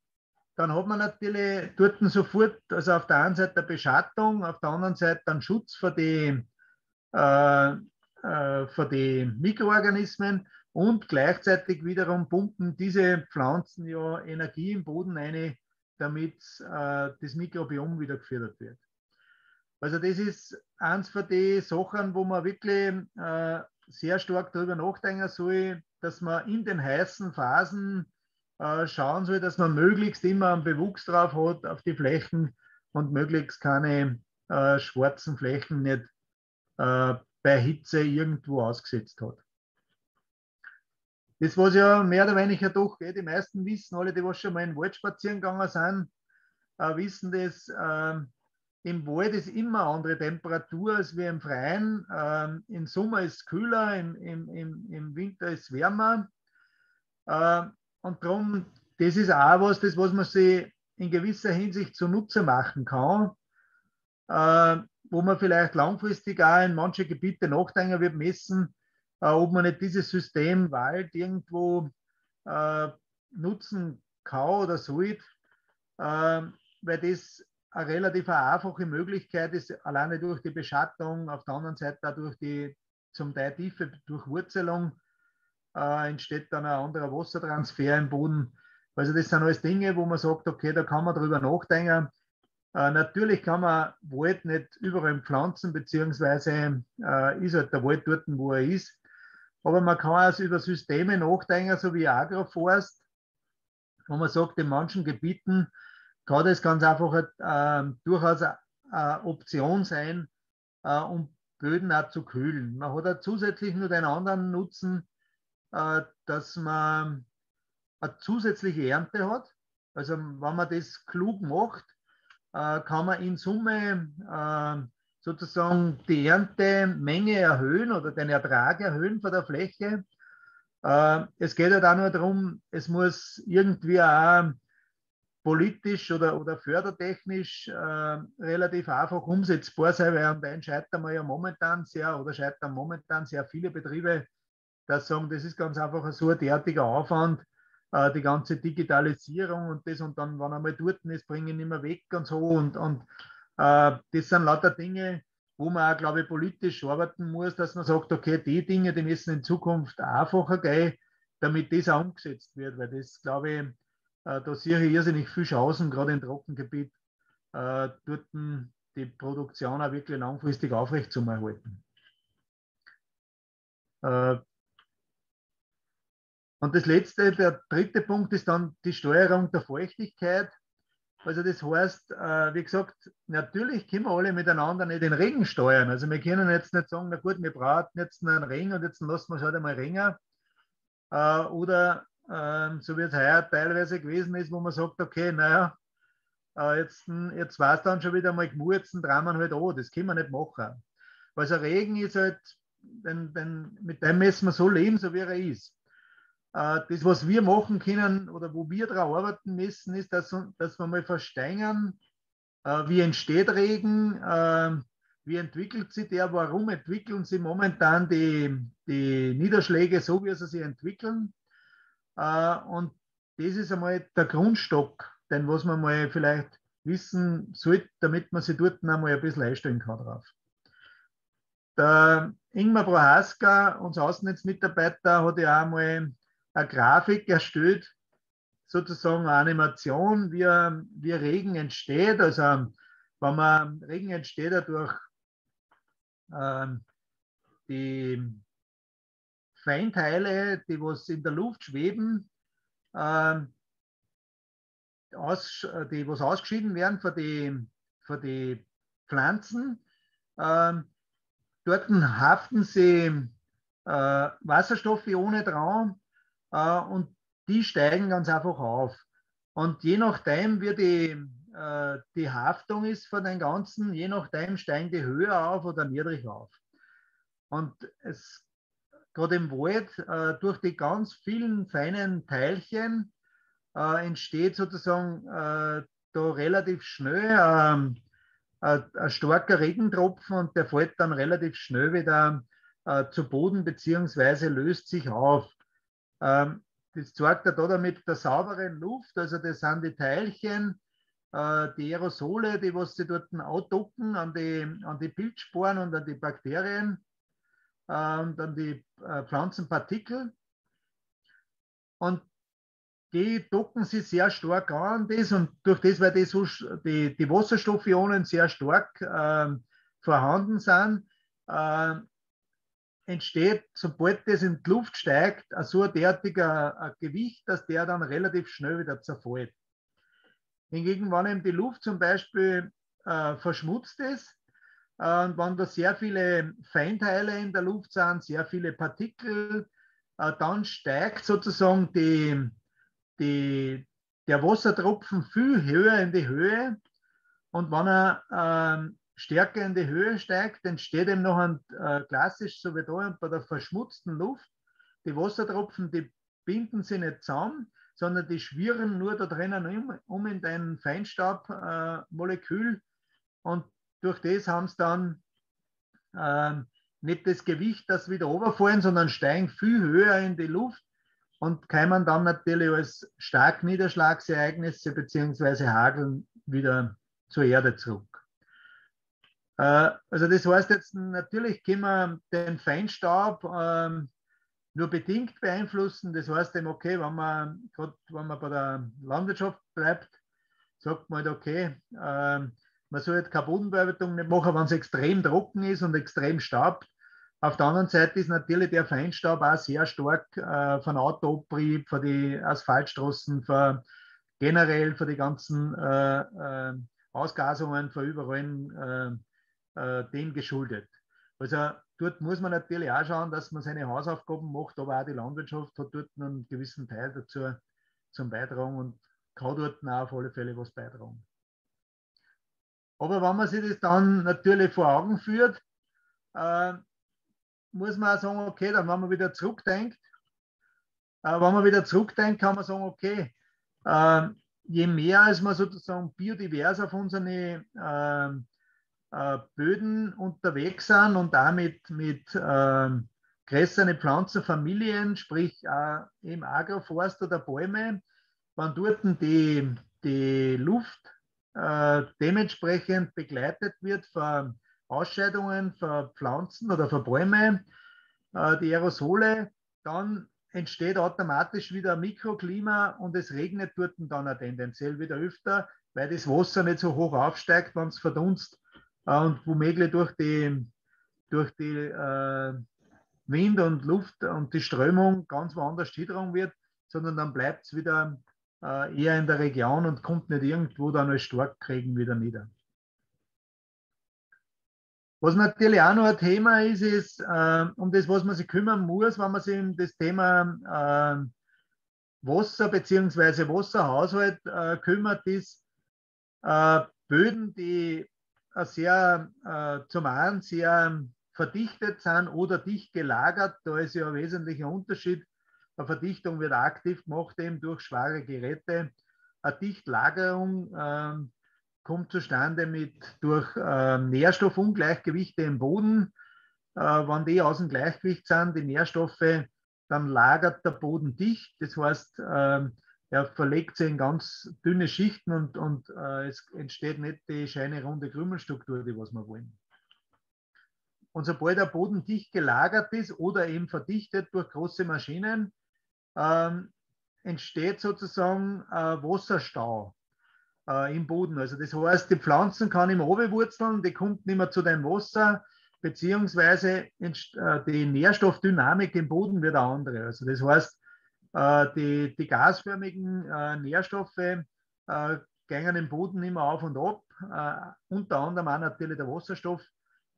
dann hat man natürlich dort sofort, also auf der einen Seite eine Beschattung, auf der anderen Seite einen Schutz vor äh, äh, für die Mikroorganismen und gleichzeitig wiederum pumpen diese Pflanzen ja Energie im Boden ein, damit äh, das Mikrobiom wieder gefördert wird. Also das ist eins von den Sachen, wo man wirklich äh, sehr stark darüber nachdenken soll, dass man in den heißen Phasen äh, schauen soll, dass man möglichst immer einen Bewuchs drauf hat auf die Flächen und möglichst keine äh, schwarzen Flächen nicht äh, bei Hitze irgendwo ausgesetzt hat. Das, was ja mehr oder weniger doch, eh, die meisten wissen, alle, die was schon mal in den Wald spazieren gegangen sind, äh, wissen das, äh, im Wald ist immer andere Temperatur als wir im Freien. Ähm, Im Sommer ist es kühler, im, im, im, im Winter ist es wärmer. Äh, und darum, das ist auch was, das, was man sich in gewisser Hinsicht zunutze machen kann. Äh, wo man vielleicht langfristig auch in manche Gebiete nachdenken wird messen, äh, ob man nicht dieses System Wald irgendwo äh, nutzen kann oder sollte, äh, weil das eine relativ einfache Möglichkeit ist, alleine durch die Beschattung, auf der anderen Seite auch durch die, zum Teil tiefe Durchwurzelung, äh, entsteht dann ein anderer Wassertransfer im Boden. Also das sind alles Dinge, wo man sagt, okay, da kann man drüber nachdenken. Äh, natürlich kann man Wald nicht überall pflanzen, beziehungsweise äh, ist halt der Wald dort, wo er ist. Aber man kann also über Systeme nachdenken, so wie Agroforst, wo man sagt, in manchen Gebieten kann das ganz einfach äh, durchaus eine Option sein, äh, um Böden auch zu kühlen. Man hat auch zusätzlich nur den anderen Nutzen, äh, dass man eine zusätzliche Ernte hat. Also wenn man das klug macht, kann man in Summe äh, sozusagen die Erntemenge erhöhen oder den Ertrag erhöhen von der Fläche. Es geht halt auch nur darum, es muss irgendwie auch politisch oder, oder fördertechnisch äh, relativ einfach umsetzbar sein, weil an den scheitern wir ja momentan sehr oder scheitern momentan sehr viele Betriebe, dass sagen, das ist ganz einfach so ein derartiger Aufwand, äh, die ganze Digitalisierung und das und dann, wenn einmal dort ist, bringen mehr weg und so und, und äh, das sind lauter Dinge, wo man auch, glaube ich, politisch arbeiten muss, dass man sagt, okay, die Dinge, die müssen in Zukunft einfacher gehen, damit das auch umgesetzt wird, weil das, glaube ich, äh, da sehe ich irrsinnig viel Chancen, gerade im Trockengebiet, äh, dort die Produktion auch wirklich langfristig aufrechtzuerhalten. Äh, und das letzte, der dritte Punkt ist dann die Steuerung der Feuchtigkeit. Also das heißt, äh, wie gesagt, natürlich können wir alle miteinander nicht den Regen steuern. Also wir können jetzt nicht sagen, na gut, wir brauchen jetzt einen Regen und jetzt lassen wir es halt einmal Ringen. Äh, oder ähm, so wie es heuer teilweise gewesen ist, wo man sagt, okay, naja, äh, jetzt, jetzt war es dann schon wieder mal gemur, jetzt drehen wir halt an, das können wir nicht machen. Also Regen ist halt, den, den, mit dem müssen wir so leben, so wie er ist. Äh, das, was wir machen können oder wo wir daran arbeiten müssen, ist, dass, dass wir mal verstehen, äh, wie entsteht Regen, äh, wie entwickelt sich der, warum entwickeln sie momentan die, die Niederschläge so, wie sie sich entwickeln. Äh, und das ist einmal der Grundstock, den was man mal vielleicht wissen sollte, damit man sich dort einmal ein bisschen einstellen kann drauf. Der Ingmar Prohaska, unser Außennetzmitarbeiter, hat ja auch mal eine Grafik erstellt, sozusagen eine Animation, wie, wie Regen entsteht. Also wenn man Regen entsteht durch ähm, die Feinteile, die was in der Luft schweben, äh, aus, die was ausgeschieden werden für die, für die Pflanzen. Äh, dort haften sie äh, Wasserstoffionen dran äh, und die steigen ganz einfach auf. Und je nachdem, wie die, äh, die Haftung ist von den Ganzen, je nachdem steigen die höher auf oder niedrig auf. Und es gerade im Wald, äh, durch die ganz vielen feinen Teilchen äh, entsteht sozusagen äh, da relativ schnell ähm, ein starker Regentropfen und der fällt dann relativ schnell wieder äh, zu Boden beziehungsweise löst sich auf. Ähm, das zeigt er da damit der sauberen Luft, also das sind die Teilchen, äh, die Aerosole, die was sie dort andocken an die, an die Pilzsporen und an die Bakterien und dann die äh, Pflanzenpartikel. Und die docken sich sehr stark an das und durch das, weil die, so, die, die Wasserstoffionen sehr stark äh, vorhanden sind, äh, entsteht, sobald das in die Luft steigt, so ein derartiger Gewicht, dass der dann relativ schnell wieder zerfällt. Hingegen, wenn eben die Luft zum Beispiel äh, verschmutzt ist, und wenn da sehr viele Feinteile in der Luft sind, sehr viele Partikel, äh, dann steigt sozusagen die, die, der Wassertropfen viel höher in die Höhe. Und wenn er äh, stärker in die Höhe steigt, entsteht eben noch ein äh, klassisch, so wie da bei der verschmutzten Luft, die Wassertropfen, die binden sich nicht zusammen, sondern die schwirren nur da drinnen um, um in dein Feinstaubmolekül. Äh, und durch das haben sie dann ähm, nicht das Gewicht, das wieder runterfallen, sondern steigen viel höher in die Luft und kommen dann natürlich als Starkniederschlagsereignisse bzw. Hageln wieder zur Erde zurück. Äh, also das heißt jetzt, natürlich können wir den Feinstaub ähm, nur bedingt beeinflussen. Das heißt eben, okay, wenn man, gerade wenn man bei der Landwirtschaft bleibt, sagt man halt, okay, ähm, man soll jetzt keine Bodenbearbeitung nicht machen, wenn es extrem trocken ist und extrem staubt. Auf der anderen Seite ist natürlich der Feinstaub auch sehr stark äh, von Autoabrieb, für die Asphaltstraßen, für generell für die ganzen äh, äh, Ausgasungen, für überall äh, dem geschuldet. Also dort muss man natürlich auch schauen, dass man seine Hausaufgaben macht, aber auch die Landwirtschaft hat dort einen gewissen Teil dazu zum Beitragen und kann dort auch auf alle Fälle was beitragen. Aber wenn man sich das dann natürlich vor Augen führt, äh, muss man auch sagen, okay, dann wenn man wieder zurückdenkt, äh, wenn man wieder zurückdenkt, kann man sagen, okay, äh, je mehr als wir sozusagen biodivers auf unseren äh, äh, Böden unterwegs sind und damit mit äh, größeren Pflanzenfamilien, sprich äh, im Agroforst oder Bäume, wenn dort die, die Luft äh, dementsprechend begleitet wird von Ausscheidungen für Pflanzen oder für Bäume, äh, die Aerosole, dann entsteht automatisch wieder ein Mikroklima und es regnet dort dann auch tendenziell wieder öfter, weil das Wasser nicht so hoch aufsteigt, wenn es verdunst. äh, und womöglich durch die, durch die äh, Wind und Luft und die Strömung ganz woanders hintragen wird, sondern dann bleibt es wieder äh, eher in der Region und kommt nicht irgendwo dann als Starkregen wieder nieder. Was natürlich auch noch ein Thema ist, ist, äh, um das, was man sich kümmern muss, wenn man sich um das Thema äh, Wasser bzw. Wasserhaushalt äh, kümmert, ist äh, Böden, die sehr, äh, zum einen sehr verdichtet sind oder dicht gelagert. Da ist ja ein wesentlicher Unterschied. Eine Verdichtung wird aktiv gemacht eben durch schwere Geräte. Eine Dichtlagerung ähm, kommt zustande mit, durch äh, Nährstoffungleichgewichte im Boden. Äh, wenn die aus dem Gleichgewicht sind, die Nährstoffe, dann lagert der Boden dicht. Das heißt, äh, er verlegt sich in ganz dünne Schichten und, und äh, es entsteht nicht die scheine runde Krümelstruktur, die was wir wollen. Und sobald der Boden dicht gelagert ist oder eben verdichtet durch große Maschinen, ähm, entsteht sozusagen äh, Wasserstau äh, im Boden. Also das heißt, die Pflanzen kann immer wurzeln, die kommt nicht mehr zu dem Wasser, beziehungsweise äh, die Nährstoffdynamik im Boden wird eine andere. Also das heißt, die, die gasförmigen äh, Nährstoffe äh, gehen im Boden immer auf und ab, äh, unter anderem auch natürlich der Wasserstoff.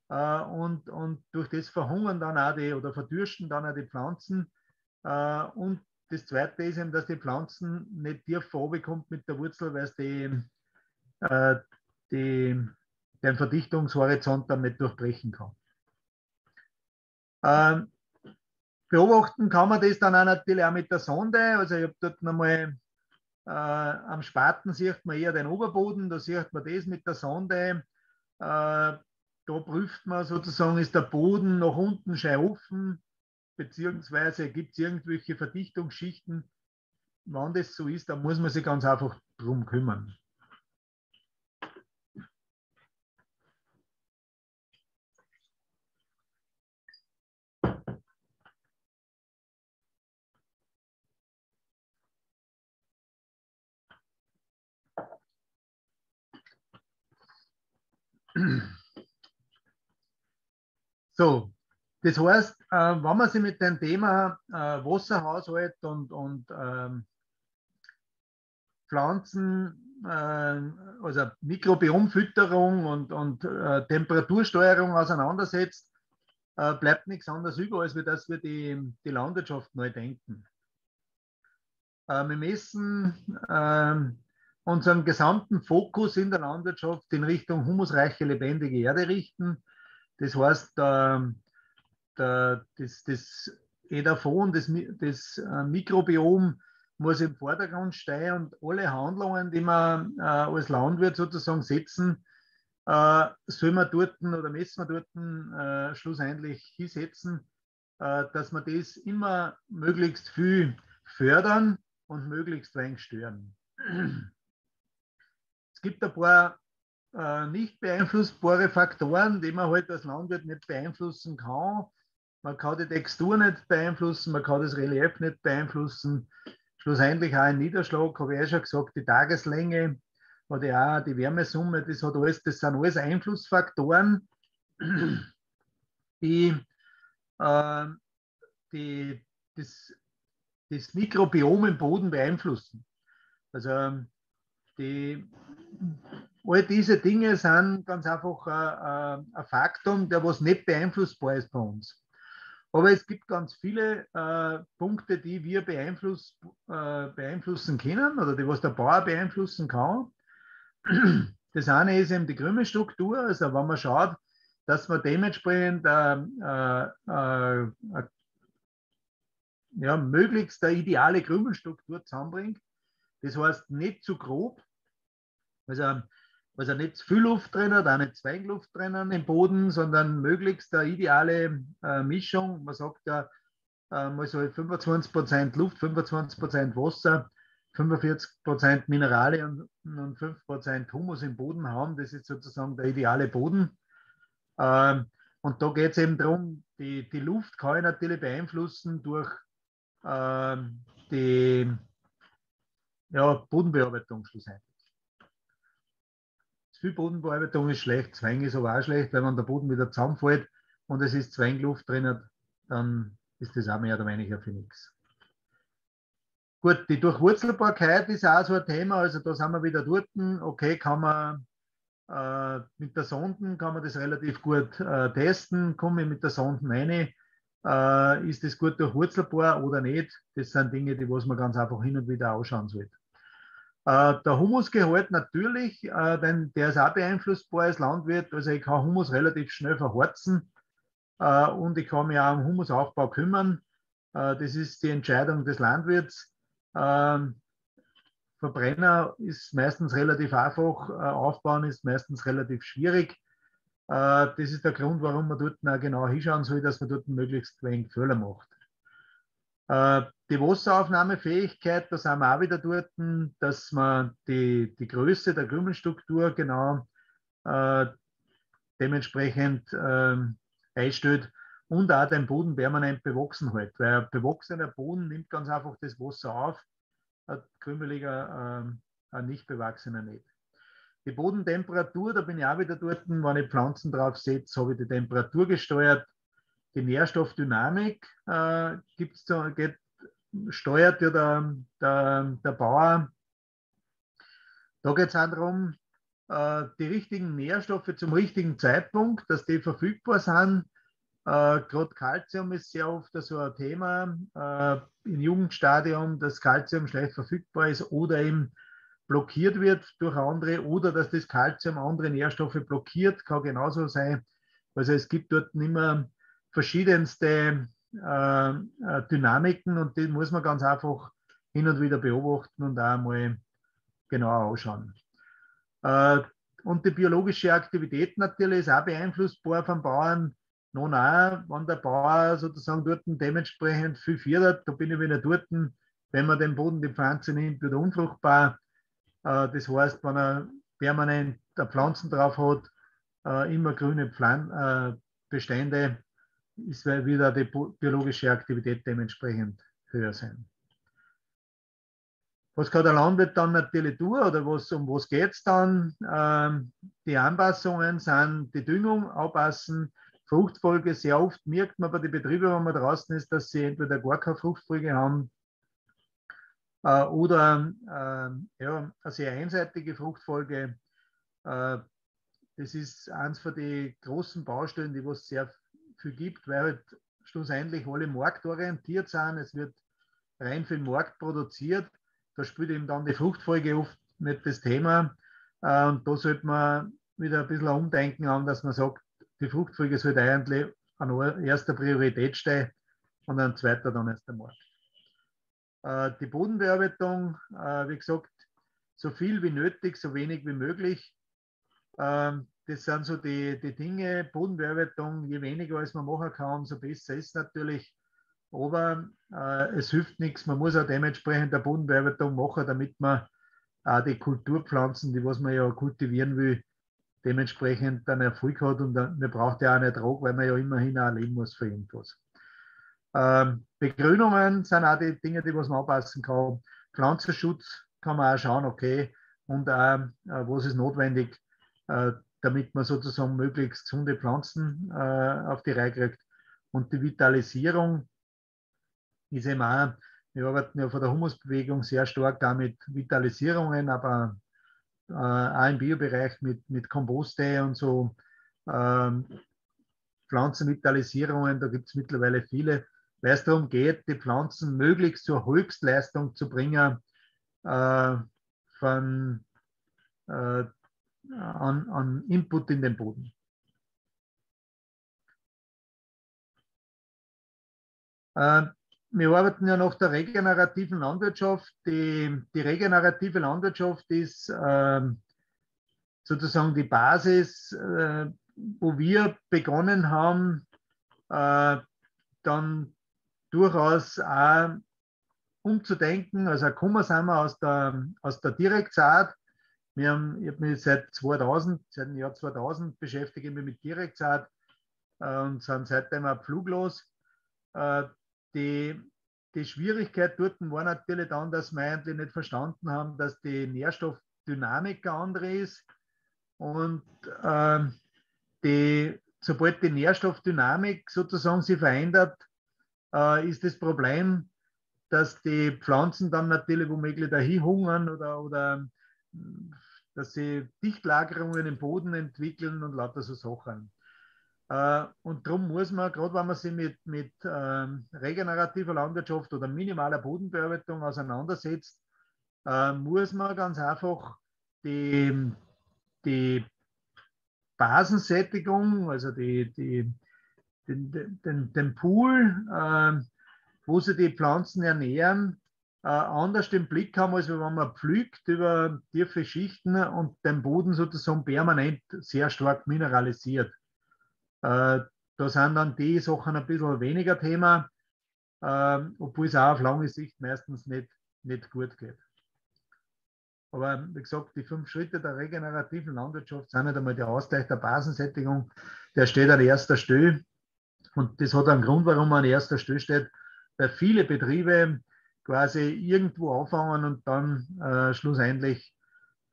Äh, und, und durch das verhungern dann auch die oder verdürsten dann auch die Pflanzen. und das zweite ist eben, dass die Pflanzen nicht tief vorbekommt mit der Wurzel, weil es die, äh, die, den Verdichtungshorizont dann nicht durchbrechen kann. Beobachten kann man das dann auch natürlich auch mit der Sonde. Also ich habe dort nochmal äh, am Spaten sieht man eher den Oberboden, da sieht man das mit der Sonde. Äh, da prüft man sozusagen, ist der Boden nach unten schön offen, beziehungsweise gibt es irgendwelche Verdichtungsschichten. Wenn das so ist, dann muss man sich ganz einfach drum kümmern. So, das heißt, äh, wenn man sich mit dem Thema äh, Wasserhaushalt und, und ähm, Pflanzen, äh, also Mikrobiomfütterung und, und äh, Temperatursteuerung auseinandersetzt, äh, bleibt nichts anderes über, als dass wir die, die Landwirtschaft neu denken. Äh, wir müssen ähm, unseren gesamten Fokus in der Landwirtschaft in Richtung humusreiche, lebendige Erde richten. Das heißt, ähm, der, das, das Edaphon, das, das äh, Mikrobiom muss im Vordergrund stehen und alle Handlungen, die man äh, als Landwirt sozusagen setzen, äh, soll man dort oder messen wir dort äh, schlussendlich hinsetzen, äh, dass wir das immer möglichst viel fördern und möglichst wenig stören. Gibt ein paar äh, nicht beeinflussbare Faktoren, die man halt als Landwirt nicht beeinflussen kann. Man kann die Textur nicht beeinflussen, man kann das Relief nicht beeinflussen. Schlussendlich auch ein Niederschlag, habe ich ja schon gesagt, die Tageslänge oder auch die Wärmesumme, das, hat alles, das sind alles Einflussfaktoren, die, äh, die das, das Mikrobiom im Boden beeinflussen. Also die, all diese Dinge sind ganz einfach ein, ein Faktum, der was nicht beeinflussbar ist bei uns. Aber es gibt ganz viele äh, Punkte, die wir beeinfluss, äh, beeinflussen können oder die was der Bauer beeinflussen kann. Das eine ist eben die Krümelstruktur. Also wenn man schaut, dass man dementsprechend äh, äh, äh, ja, möglichst eine ideale Krümelstruktur zusammenbringt. Das heißt nicht zu grob, also, also nicht zu viel Luft drin hat, auch nicht Zweigluft drinnen im Boden, sondern möglichst eine ideale äh, Mischung. Man sagt ja, äh, mal so 25% Luft, 25% Wasser, 45% Minerale und, und 5% Humus im Boden haben. Das ist sozusagen der ideale Boden. Ähm, und da geht es eben darum, die, die Luft kann ich natürlich beeinflussen durch ähm, die ja, Bodenbearbeitung schlussendlich. Zu viel Bodenbearbeitung ist schlecht, Zwang ist aber auch schlecht, weil wenn der Boden wieder zusammenfällt und es ist Zwangluft drin, dann ist das auch mehr oder weniger für nichts. Gut, die Durchwurzelbarkeit ist auch so ein Thema, also da sind wir wieder dort. Okay, kann man äh, mit der Sonden kann man das relativ gut äh, testen. Komme ich mit der Sonden rein, äh, ist das gut durchwurzelbar oder nicht? Das sind Dinge, die was man ganz einfach hin und wieder ausschauen sollte. Äh, der Humusgehalt natürlich, äh, denn der ist auch beeinflussbar als Landwirt. Also ich kann Humus relativ schnell verhorzen äh, und ich kann mich auch um Humusaufbau kümmern. Äh, das ist die Entscheidung des Landwirts. Ähm, Verbrenner ist meistens relativ einfach, äh, aufbauen ist meistens relativ schwierig. Äh, das ist der Grund, warum man dort genau hinschauen soll, dass man dort möglichst wenig Fehler macht. Äh, die Wasseraufnahmefähigkeit, da sind wir auch wieder dort, dass man die, die Größe der Krümelstruktur genau äh, dementsprechend äh, einstellt und auch den Boden permanent bewachsen hält. Weil ein bewachsener Boden nimmt ganz einfach das Wasser auf, ein krümeliger, äh, ein nicht bewachsener nicht. Die Bodentemperatur, da bin ich auch wieder dort, wenn ich Pflanzen drauf setze, habe ich die Temperatur gesteuert. Die Nährstoffdynamik äh, gibt's da, geht, steuert ja der, der, der Bauer. Da geht es darum, äh, die richtigen Nährstoffe zum richtigen Zeitpunkt, dass die verfügbar sind. Äh, Gerade Kalzium ist sehr oft so ein Thema äh, im Jugendstadium, dass Kalzium schlecht verfügbar ist oder eben blockiert wird durch andere oder dass das Kalzium andere Nährstoffe blockiert, kann genauso sein. Also es gibt dort immer verschiedenste äh, äh, Dynamiken und die muss man ganz einfach hin und wieder beobachten und auch mal genauer anschauen. Äh, und die biologische Aktivität natürlich ist auch beeinflussbar vom Bauern. Nun auch, wenn der Bauer sozusagen dort dementsprechend viel fördert, da bin ich wieder dort, wenn man den Boden die Pflanze nimmt, wird unfruchtbar. Äh, das heißt, wenn er permanent Pflanzen drauf hat, äh, immer grüne Pflan äh, Bestände, ist wieder die biologische Aktivität dementsprechend höher sein. Was kann der Landwirt dann natürlich tun oder was, um was geht es dann? Ähm, die Anpassungen sind die Düngung anpassen, Fruchtfolge. Sehr oft merkt man bei den Betrieben, wenn man draußen ist, dass sie entweder gar keine Fruchtfolge haben äh, oder äh, ja, eine sehr einseitige Fruchtfolge. Äh, das ist eins von den großen Baustellen, die es sehr viel gibt, weil halt schlussendlich alle marktorientiert sind. Es wird rein für den Markt produziert. Da spielt eben dann die Fruchtfolge oft nicht das Thema. Und da sollte man wieder ein bisschen umdenken an, dass man sagt, die Fruchtfolge sollte eigentlich an erster Priorität stehen und an zweiter dann erst der Markt. Äh, die Bodenbearbeitung, äh, wie gesagt, so viel wie nötig, so wenig wie möglich. Ähm, das sind so die, die Dinge. Bodenbearbeitung, je weniger als man machen kann, umso besser ist natürlich. Aber äh, es hilft nichts. Man muss auch dementsprechend der Bodenbearbeitung machen, damit man auch die Kulturpflanzen, die was man ja kultivieren will, dementsprechend einen Erfolg hat und man braucht ja auch einen Ertrag, weil man ja immerhin auch leben muss für irgendwas. Ähm, Begrünungen sind auch die Dinge, die was man anpassen kann. Pflanzenschutz kann man auch schauen, okay, und auch, äh, was ist notwendig, äh, damit man sozusagen möglichst gesunde Pflanzen äh, auf die Reihe kriegt. Und die Vitalisierung ist eben auch, wir arbeiten ja von der Humusbewegung sehr stark damit Vitalisierungen, aber äh, auch im Biobereich mit, mit Komposte und so ähm, Pflanzenvitalisierungen, da gibt es mittlerweile viele, weil es darum geht, die Pflanzen möglichst zur Höchstleistung zu bringen äh, von, äh, an, an Input in den Boden. Äh, wir arbeiten ja nach der regenerativen Landwirtschaft. Die, die regenerative Landwirtschaft ist äh, sozusagen die Basis, äh, wo wir begonnen haben, äh, dann durchaus auch umzudenken. Also kommen wir aus der, aus der Direktsaat. Wir haben, ich habe mich seit 2000, seit dem Jahr 2000 beschäftige mich mit Direktsaat äh, und sind seitdem auch fluglos. Äh, die, die Schwierigkeit dort war natürlich dann, dass wir eigentlich nicht verstanden haben, dass die Nährstoffdynamik eine andere ist. Und äh, die, sobald die Nährstoffdynamik sozusagen sich verändert, äh, ist das Problem, dass die Pflanzen dann natürlich womöglich dahin hungern oder, oder dass sie Dichtlagerungen im Boden entwickeln und lauter so Sachen. Äh, und darum muss man, gerade wenn man sich mit, mit ähm, regenerativer Landwirtschaft oder minimaler Bodenbearbeitung auseinandersetzt, äh, muss man ganz einfach die, die Basensättigung, also die, die, den, den, den Pool, äh, wo sie die Pflanzen ernähren, äh, anders im Blick haben, als wenn man pflügt über tiefe Schichten und den Boden sozusagen permanent sehr stark mineralisiert. Äh, da sind dann die Sachen ein bisschen weniger Thema, äh, obwohl es auch auf lange Sicht meistens nicht, nicht gut geht. Aber wie gesagt, die fünf Schritte der regenerativen Landwirtschaft sind nicht einmal der Ausgleich der Basensättigung, der steht an erster Stelle. Und das hat einen Grund, warum man an erster Stelle steht, weil viele Betriebe quasi irgendwo anfangen und dann äh, schlussendlich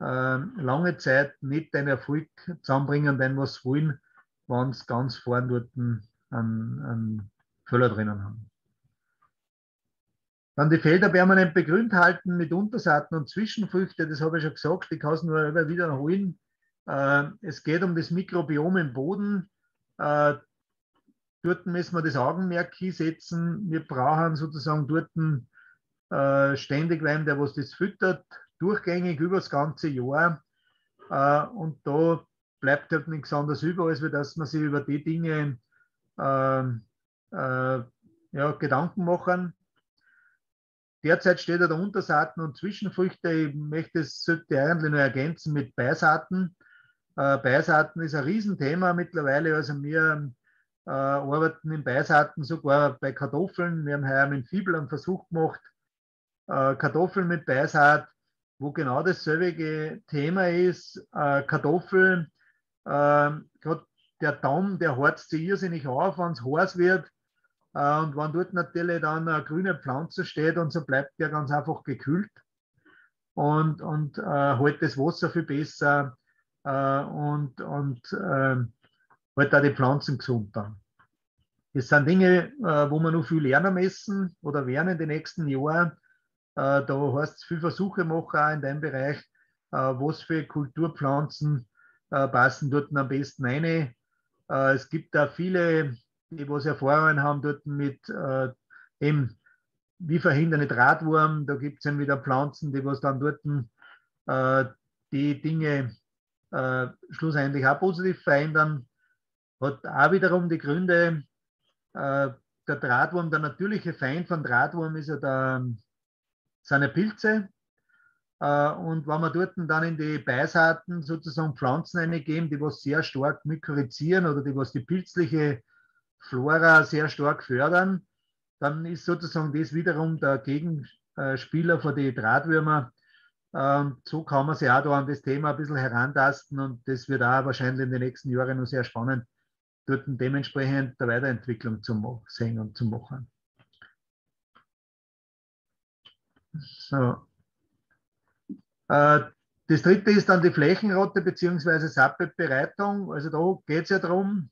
äh, lange Zeit nicht den Erfolg zusammenbringen, den was wollen, wenn sie ganz vorn dort einen, einen Füller drinnen haben. Dann die Felder permanent begrünt halten mit Untersaaten und Zwischenfrüchte, das habe ich schon gesagt, ich kann es nur immer wiederholen. Äh, es geht um das Mikrobiom im Boden. Äh, dort müssen wir das Augenmerk hinsetzen. Wir brauchen sozusagen dort äh, ständig wen, der was das füttert, durchgängig über das ganze Jahr. und da bleibt halt nichts anderes über, als dass man sich über die Dinge äh, äh, ja, Gedanken machen. Derzeit steht er der Untersaaten und Zwischenfrüchte. Ich möchte es eigentlich nur ergänzen mit Beisaaten. Äh, Beisaaten ist ein Riesenthema mittlerweile. Also wir äh, arbeiten in Beisaaten sogar bei Kartoffeln. Wir haben heuer mit Fibel einen Versuch gemacht, äh, Kartoffeln mit Beisaat, wo genau dasselbe Thema ist. Äh, Kartoffeln gerade der Damm, der harzt sich irrsinnig auf, wenn es heiß wird. Äh, und wenn dort natürlich dann eine grüne Pflanze steht und so bleibt der ganz einfach gekühlt und, und äh, hält das Wasser viel besser äh, und, und äh, hält auch die Pflanzen gesund dann. Das sind Dinge, äh, wo wir noch viel lernen müssen oder werden in den nächsten Jahren. Äh, da heißt es viel Versuche machen auch in dem Bereich, äh, was für Kulturpflanzen äh, passen dort am besten rein. Es gibt da viele, die was Erfahrungen haben dort mit eben, wie verhindern Drahtwurm, da gibt es dann wieder Pflanzen, die was dann dort die Dinge schlussendlich auch positiv verändern. Hat auch wiederum die Gründe, der Drahtwurm, der natürliche Feind von Drahtwurm ist ja der, seine Pilze. Äh, und wenn wir dort dann in die Beisaaten sozusagen Pflanzen eingeben, die was sehr stark mykorrhizieren oder die was die pilzliche Flora sehr stark fördern, dann ist sozusagen das wiederum der Gegenspieler für die Drahtwürmer Ähm, so kann man sich auch da an das Thema ein bisschen herantasten und das wird auch wahrscheinlich in den nächsten Jahren noch sehr spannend, dort dementsprechend der Weiterentwicklung zu sehen und zu machen. So. Äh, das dritte ist dann die Flächenrotte bzw. Sappelbereitung. Also da geht es ja darum,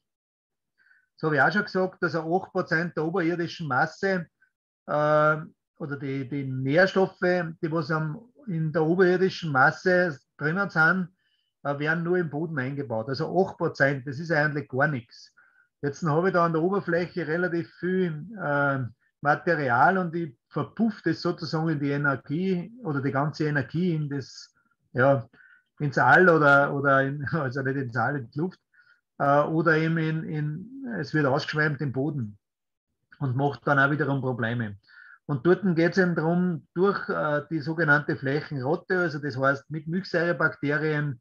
so habe ich auch schon gesagt, dass 8% der oberirdischen Masse äh, oder die, die Nährstoffe, die was in der oberirdischen Masse drinnen sind, äh, werden nur im Boden eingebaut. Also 8%, das ist eigentlich gar nichts. Jetzt habe ich da an der Oberfläche relativ viel äh, Material und ich verpufft es sozusagen in die Energie oder die ganze Energie in das, ja, ins All oder, oder in, also nicht ins All, in die Luft, äh, oder eben in, in, es wird ausgeschwemmt im Boden und macht dann auch wiederum Probleme. Und dort geht es eben darum, durch äh, die sogenannte Flächenrotte, also das heißt mit Milchsäurebakterien,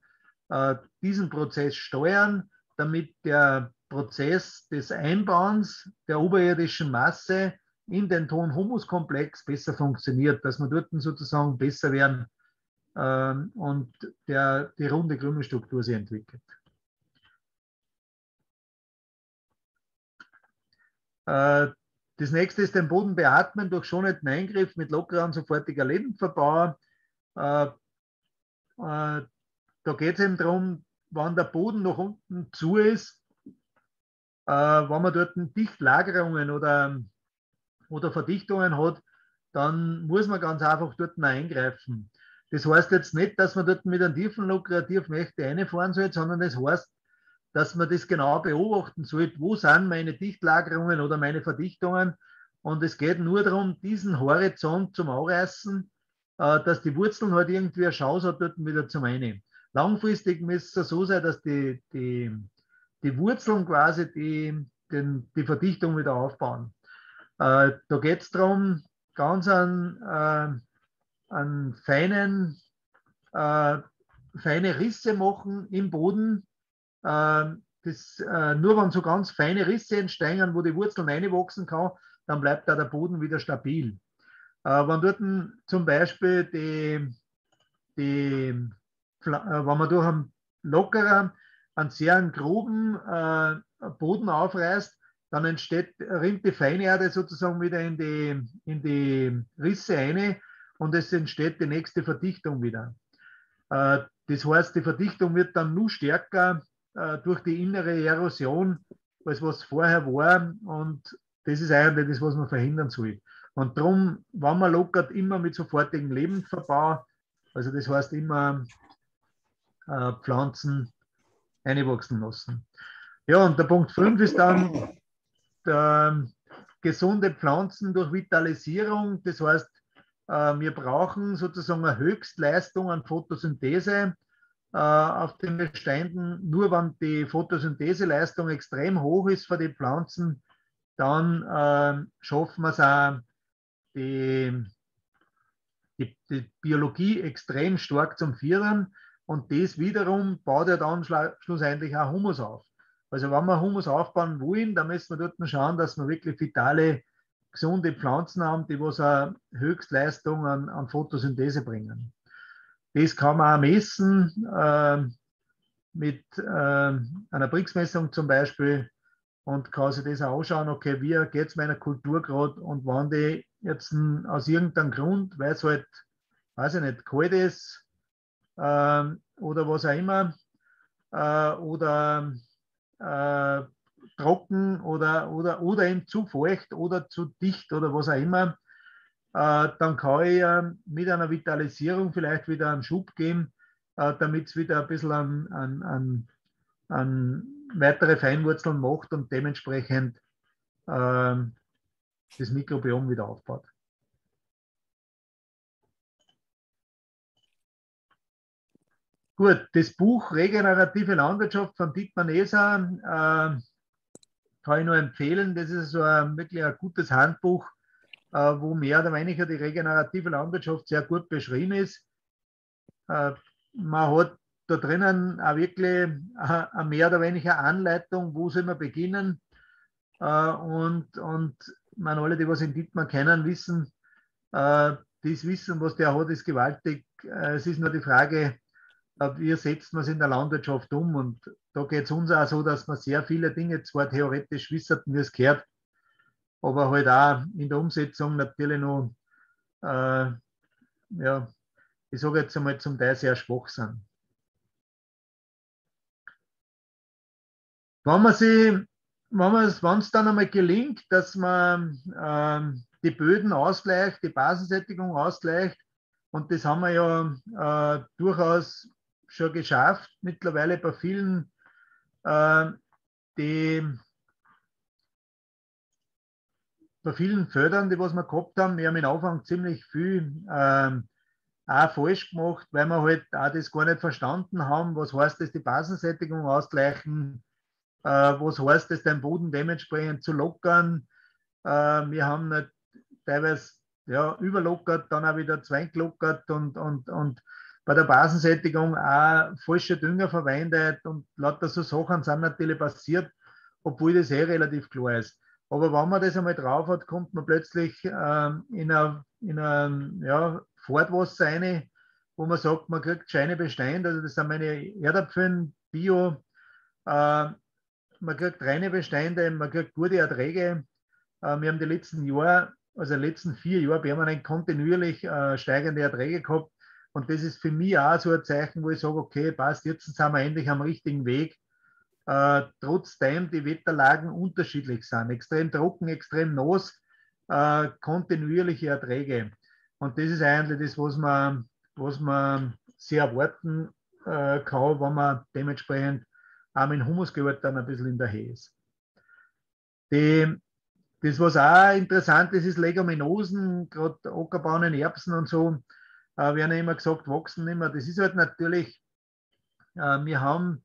äh, diesen Prozess steuern, damit der Prozess des Einbauens der oberirdischen Masse in den Ton-Humus-Komplex besser funktioniert, dass wir dort sozusagen besser werden ähm, und der, die runde Krümelstruktur sich entwickelt. Äh, das nächste ist den Boden beatmen durch schonenden Eingriff mit lockerer und sofortiger Lebendverbauung. Äh, äh, da geht es eben darum, wann der Boden nach unten zu ist, äh, wenn man dort Dichtlagerungen oder, oder Verdichtungen hat, dann muss man ganz einfach dort eingreifen. Das heißt jetzt nicht, dass man dort mit einem tiefen lukrativ Mächte reinfahren soll, sondern das heißt, dass man das genau beobachten sollte, wo sind meine Dichtlagerungen oder meine Verdichtungen. Und es geht nur darum, diesen Horizont zum Ausreißen, äh, dass die Wurzeln halt irgendwie eine Chance hat, dort wieder zum einen. Langfristig müsste es so sein, dass die, die, die Wurzeln quasi die, den, die Verdichtung wieder aufbauen. Äh, da geht es darum, ganz an, äh, an feinen, äh, feine Risse machen im Boden, ähm, das, äh, nur wenn so ganz feine Risse entstehen, wo die Wurzeln reinwachsen kann, dann bleibt da der Boden wieder stabil. Äh, wenn dort zum Beispiel die, die äh, wenn man durch einen lockeren, einen sehr groben Boden aufreißt, dann entsteht, rinnt die Feinerde sozusagen wieder in die, in die Risse ein und es entsteht die nächste Verdichtung wieder. Das heißt, die Verdichtung wird dann nur stärker äh, durch die innere Erosion, als was vorher war. Und das ist eigentlich das, was man verhindern soll. Und darum, wenn man lockert, immer mit sofortigem Lebensverbau, also das heißt immer äh, Pflanzen einwachsen lassen. Ja, und der Punkt 5 ist dann der, gesunde Pflanzen durch Vitalisierung. Das heißt, äh, wir brauchen sozusagen eine Höchstleistung an Photosynthese äh, auf den Beständen. Nur wenn die Photosyntheseleistung extrem hoch ist für die Pflanzen, dann äh, schaffen wir es auch, die, die, die, Biologie extrem stark zum Führen. Und das wiederum baut ja dann schlussendlich auch Humus auf. Also wenn wir Humus aufbauen wollen, dann müssen wir dort schauen, dass wir wirklich vitale, gesunde Pflanzen haben, die was eine Höchstleistung an, an Photosynthese bringen. Das kann man auch messen äh, mit äh, einer Brix-Messung zum Beispiel und kann sich das auch anschauen, okay, wie geht es meiner Kultur gerade und wenn die jetzt aus irgendeinem Grund, weil es halt, weiß ich nicht, kalt ist äh, oder was auch immer, äh, oder äh, trocken oder, oder, oder eben zu feucht oder zu dicht oder was auch immer, äh, dann kann ich mit einer Vitalisierung vielleicht wieder einen Schub geben, äh, damit es wieder ein bisschen an, an, an, an, weitere Feinwurzeln macht und dementsprechend ähm, das Mikrobiom wieder aufbaut. Gut, das Buch Regenerative Landwirtschaft von Dietmar Neser äh, kann ich nur empfehlen. Das ist so ein, wirklich ein gutes Handbuch äh, wo mehr oder weniger die regenerative Landwirtschaft sehr gut beschrieben ist. Äh, man hat da drinnen auch wirklich eine mehr oder weniger Anleitung, wo soll man beginnen. Äh, und, und man alle, die was in Dietmar kennen, wissen, das Wissen, was der hat, ist gewaltig. äh, es ist nur die Frage, wie setzt man es in der Landwirtschaft um? Und da geht es uns auch so, dass man sehr viele Dinge zwar theoretisch wissen, wie es gehört, aber halt auch in der Umsetzung natürlich noch, äh, ja, ich sage jetzt einmal zum Teil sehr schwach sind. Wenn man sie, wenn es dann einmal gelingt, dass man äh, die Böden ausgleicht, die Basensättigung ausgleicht, und das haben wir ja äh, durchaus schon geschafft, mittlerweile bei vielen, äh, die bei vielen Fördern, die was wir gehabt haben, wir haben im Anfang ziemlich viel ähm, auch falsch gemacht, weil wir halt auch das gar nicht verstanden haben, was heißt das, die Basensättigung ausgleichen, äh, was heißt das, den Boden dementsprechend zu lockern. Äh, wir haben nicht teilweise ja, überlockert, dann auch wieder zweiglockert und, und, und bei der Basensättigung auch falsche Dünger verwendet und lauter so Sachen sind natürlich passiert, obwohl das eh relativ klar ist. Aber wenn man das einmal drauf hat, kommt man plötzlich ähm, in ein in ja, Fortwasser rein, wo man sagt, man kriegt scheine Bestände, also das sind meine Erdapfeln, Bio, äh, man kriegt reine Bestände, man kriegt gute Erträge. Äh, wir haben die letzten Jahre, also die letzten vier Jahre permanent kontinuierlich äh, steigende Erträge gehabt. Und das ist für mich auch so ein Zeichen, wo ich sage, okay, passt, jetzt sind wir endlich am richtigen Weg. Äh, trotzdem die Wetterlagen unterschiedlich sind. Extrem trocken, extrem nass, äh, kontinuierliche Erträge. Und das ist eigentlich das, was man, was man sehr erwarten äh, kann, wenn man dementsprechend auch mit Humusgehalt dann ein bisschen in der Höhe ist. Die, das, was auch interessant ist, ist Leguminosen, gerade Ackerbaunen, Erbsen und so äh, werden immer gesagt, wachsen nicht mehr. Das ist halt natürlich, äh, wir haben,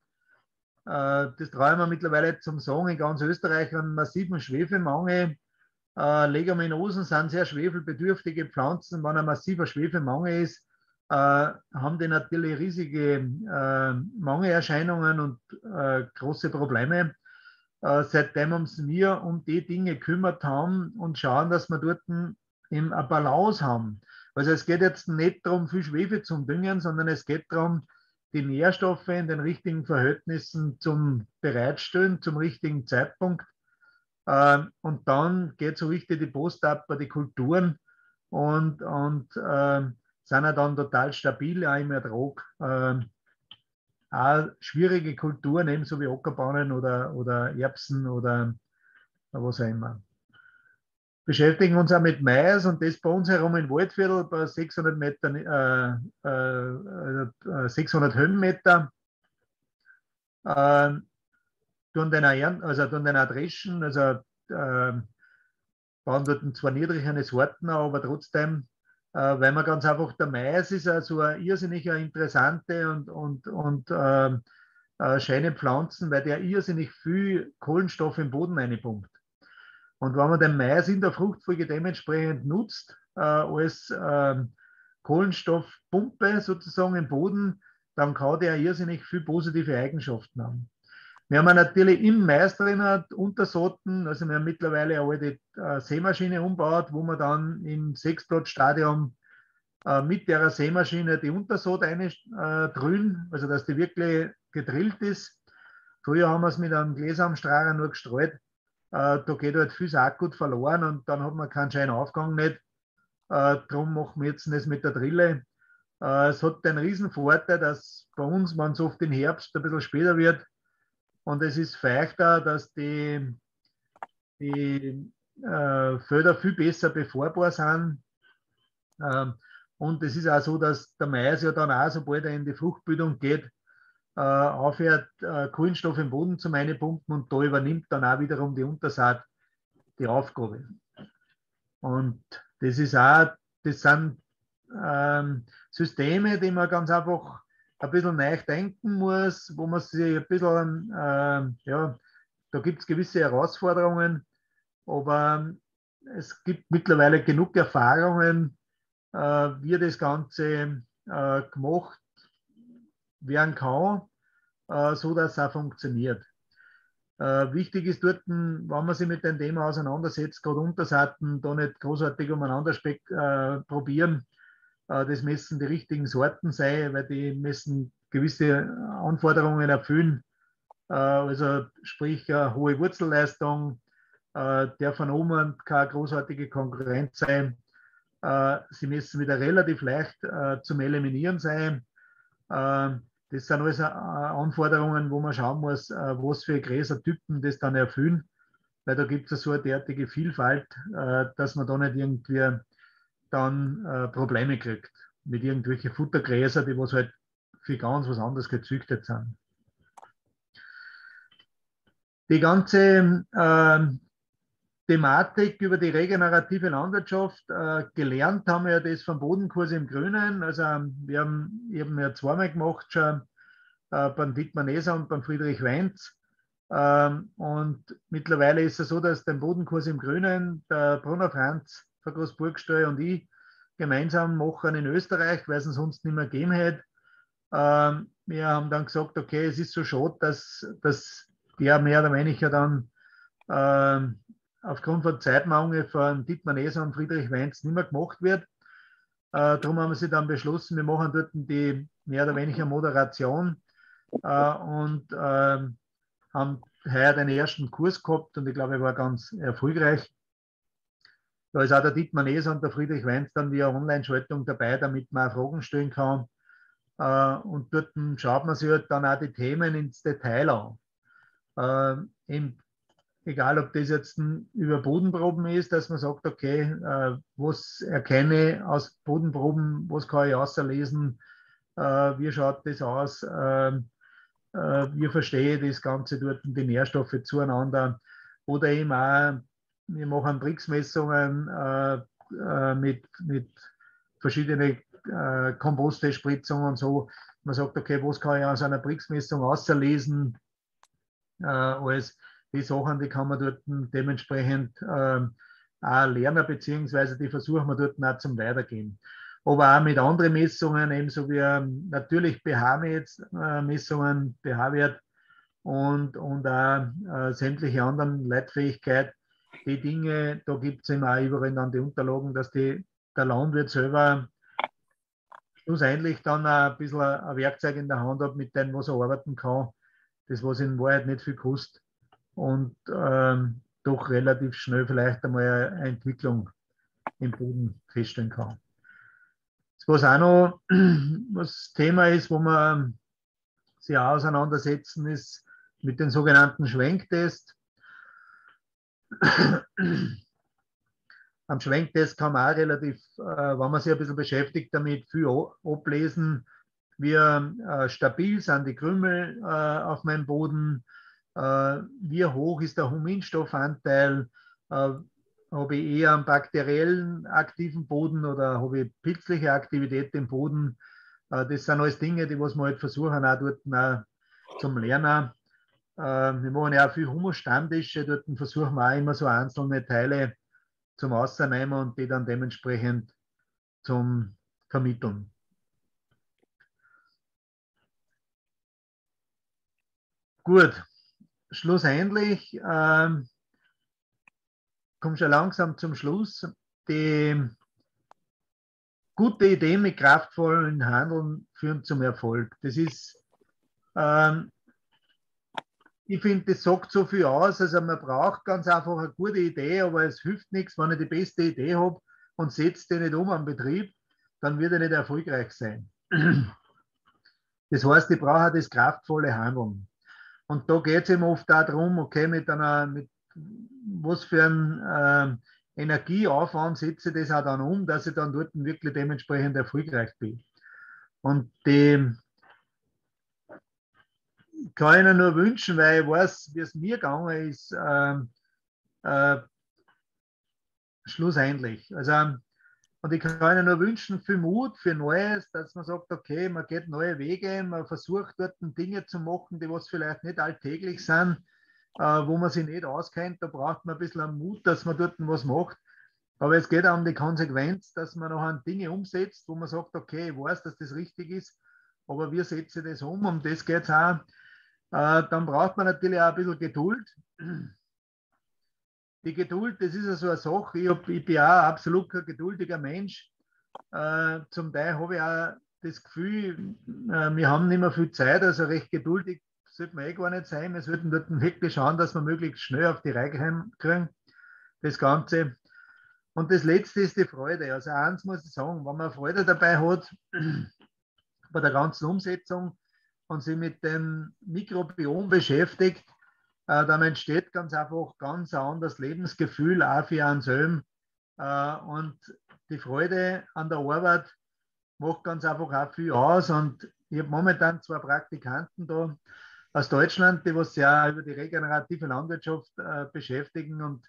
äh, das trauen wir mittlerweile zum Sagen, in ganz Österreich einen massiven Schwefelmangel. Äh, Leguminosen sind sehr schwefelbedürftige Pflanzen. Wenn ein massiver Schwefelmangel ist, äh, haben die natürlich riesige äh, Mangelerscheinungen und äh, große Probleme. Seitdem uns wir um die Dinge gekümmert haben und schauen, dass wir dort eine Balance haben. Also es geht jetzt nicht darum, viel Schwefel zu düngen, sondern es geht darum, die Nährstoffe in den richtigen Verhältnissen zum Bereitstellen, zum richtigen Zeitpunkt. Ähm, und dann geht so richtig die Post ab bei den Kulturen und, und äh, sind ja dann total stabil auch im Ertrag. Äh, auch schwierige Kulturen, ebenso wie Ackerbahnen oder, oder Erbsen oder was auch immer beschäftigen uns auch mit Mais und das bei uns herum in Waldviertel bei 600 Meter, äh, äh, 600 Höhenmeter. Äh, tun den auch, also tun den auch dreschen, also äh, bauen dort zwar niedrigere Sorten, aber trotzdem, äh, weil man ganz einfach, der Mais ist also eine irrsinnig interessante und, und, und äh, äh, schöne Pflanzen, weil der irrsinnig viel Kohlenstoff im Boden einpumpt. Und wenn man den Mais in der Fruchtfolge dementsprechend nutzt, äh, als äh, Kohlenstoffpumpe sozusagen im Boden, dann kann der irrsinnig viel positive Eigenschaften haben. Wir haben natürlich im Mais drin Untersorten, also wir haben mittlerweile eine alte äh, Sämaschine umgebaut, wo man dann im Sechsblattstadium äh, mit der Sämaschine die Untersaat eindrüllen, äh, also dass die wirklich gedrillt ist. Früher haben wir es mit einem Gläsermstrahler nur gestreut. Äh, da geht halt viel Saatgut verloren und dann hat man keinen scheinen Aufgang nicht. Äh, darum machen wir jetzt das mit der Drille. Äh, es hat den riesen Vorteil, dass bei uns, wenn es oft im Herbst ein bisschen später wird und es ist feuchter, dass die, die äh, Felder viel besser befahrbar sind. Ähm, und es ist auch so, dass der Mais ja dann auch, sobald er in die Fruchtbildung geht, äh, aufhört, äh, Kohlenstoff im Boden zu pumpen und da übernimmt dann auch wiederum die Untersaat die Aufgabe. Und das ist auch, das sind ähm, Systeme, die man ganz einfach ein bisschen neu denken muss, wo man sich ein bisschen, äh, ja, da gibt es gewisse Herausforderungen, aber es gibt mittlerweile genug Erfahrungen, äh, wie das Ganze äh, gemacht werden kann, äh, so dass es auch funktioniert. Äh, wichtig ist dort, wenn man sich mit dem Thema auseinandersetzt, gerade Untersaaten da nicht großartig umeinander speck, äh, probieren, Äh, das müssen die richtigen Sorten sein, weil die müssen gewisse Anforderungen erfüllen. Äh, also sprich hohe Wurzelleistung, der von oben keine großartige Konkurrenz sein. Sie müssen wieder relativ leicht zum Eliminieren sein. Das sind alles Anforderungen, wo man schauen muss, was für Gräsertypen das dann erfüllen, weil da gibt es so eine derartige Vielfalt, dass man da nicht irgendwie dann Probleme kriegt mit irgendwelchen Futtergräser, die was halt für ganz was anderes gezüchtet sind. Die ganze äh, Thematik über die regenerative Landwirtschaft äh, gelernt haben wir das vom Bodenkurs im Grünen. Also wir haben eben ja zweimal gemacht schon äh, beim Dietmar Neser und beim Friedrich Wenz. Ähm, und mittlerweile ist es so, dass den Bodenkurs im Grünen der Brunner Franz von Großburgstall und ich gemeinsam machen in Österreich, weil es ihn sonst nicht mehr gegeben hätte. Ähm, wir haben dann gesagt, okay, es ist so schade, dass, dass der mehr oder weniger dann ähm, aufgrund von Zeitmangel von Dietmar Neser und Friedrich Weinz nicht mehr gemacht wird. Äh, darum haben sie dann beschlossen, wir machen dort die mehr oder weniger Moderation äh, und äh, haben heuer den ersten Kurs gehabt und ich glaube, er war ganz erfolgreich. Da ist auch der Dietmar Neser und der Friedrich Weinz dann via Online-Schaltung dabei, damit man auch Fragen stellen kann. Äh, und dort schaut man sich halt dann auch die Themen ins Detail an. Äh, eben, egal ob das jetzt über Bodenproben ist, dass man sagt, okay, äh, was erkenne aus Bodenproben, was kann ich auslesen, wie schaut das aus, wie verstehe ich das Ganze dort, die Nährstoffe zueinander. Oder eben auch, wir machen Brixmessungen mit, mit verschiedenen äh, Komposte-Spritzung und so. Man sagt, okay, was kann ich aus einer Brixmessung auslesen? Äh, alles die Sachen, die kann man dort dementsprechend äh, auch lernen, beziehungsweise die versuchen wir dort auch zum Weitergehen. Aber auch mit anderen Messungen, ebenso wie ähm, natürlich pH-Messungen, äh, pH-Wert und, und auch äh, sämtliche anderen Leitfähigkeit. Die Dinge, da gibt es immer auch überall dann die Unterlagen, dass die, der Landwirt selber schlussendlich dann ein bisschen ein Werkzeug in der Hand hat, mit dem was er arbeiten kann, das was in Wahrheit nicht viel kostet und ähm, doch relativ schnell vielleicht einmal eine Entwicklung im Boden feststellen kann. Was auch noch was Thema ist, wo man sich auch auseinandersetzen, ist mit den sogenannten Schwenktest. am Schwenktest kann man auch relativ, äh, wenn man sich ein bisschen beschäftigt damit, viel ablesen. Wie äh, stabil sind die Krümel äh, auf meinem Boden? Äh, wie hoch ist der Huminstoffanteil? Äh, habe ich eher einen bakteriellen aktiven Boden oder habe ich pilzliche Aktivität im Boden? Äh, das sind alles Dinge, die was wir halt versuchen, auch dort zum Lernen. Wir machen ja auch viel Humusstammtische, dort versuchen wir auch immer so einzelne Teile zum Ausnehmen und die dann dementsprechend zum Vermitteln. Gut, schlussendlich ähm, komme schon langsam zum Schluss. Die gute Ideen mit kraftvollen Handeln führen zum Erfolg. Das ist ähm, ich finde, das sagt so viel aus. Also man braucht ganz einfach eine gute Idee, aber es hilft nichts, wenn ich die beste Idee habe und setze die nicht um am Betrieb, dann wird er nicht erfolgreich sein. Das heißt, ich brauche das kraftvolle Handeln. Und da geht es eben oft darum, okay, mit einer, mit was für einen äh, Energieaufwand setze ich das auch dann um, dass ich dann dort wirklich dementsprechend erfolgreich bin. Und die, kann Ihnen nur wünschen, weil ich weiß, wie es mir gegangen ist, äh, äh, schlussendlich. Also, und ich kann Ihnen nur wünschen, viel Mut für Neues, dass man sagt, okay, man geht neue Wege, man versucht dort Dinge zu machen, die was vielleicht nicht alltäglich sind, äh, wo man sich nicht auskennt. Da braucht man ein bisschen Mut, dass man dort was macht. Aber es geht auch um die Konsequenz, dass man noch Dinge umsetzt, wo man sagt, okay, ich weiß, dass das richtig ist, aber wir setzen das um. Um das geht es auch äh, dann braucht man natürlich auch ein bisschen Geduld. Die Geduld, das ist ja so eine Sache. Ich, hab, ich bin auch absolut kein geduldiger Mensch. Äh, zum Teil habe ich auch das Gefühl, äh, wir haben nicht mehr viel Zeit, also recht geduldig sollte man eh gar nicht sein. Wir sollten dort wirklich schauen, dass wir möglichst schnell auf die Reihe kriegen, das Ganze. Und das Letzte ist die Freude. Also eins muss ich sagen, wenn man Freude dabei hat, bei der ganzen Umsetzung und sich mit dem Mikrobiom beschäftigt, dann entsteht ganz einfach ganz ein anderes Lebensgefühl, auch für einen selber. Äh, und die Freude an der Arbeit macht ganz einfach auch viel aus. Und ich habe momentan zwei Praktikanten da aus Deutschland, die was ja über die regenerative Landwirtschaft äh, beschäftigen. Und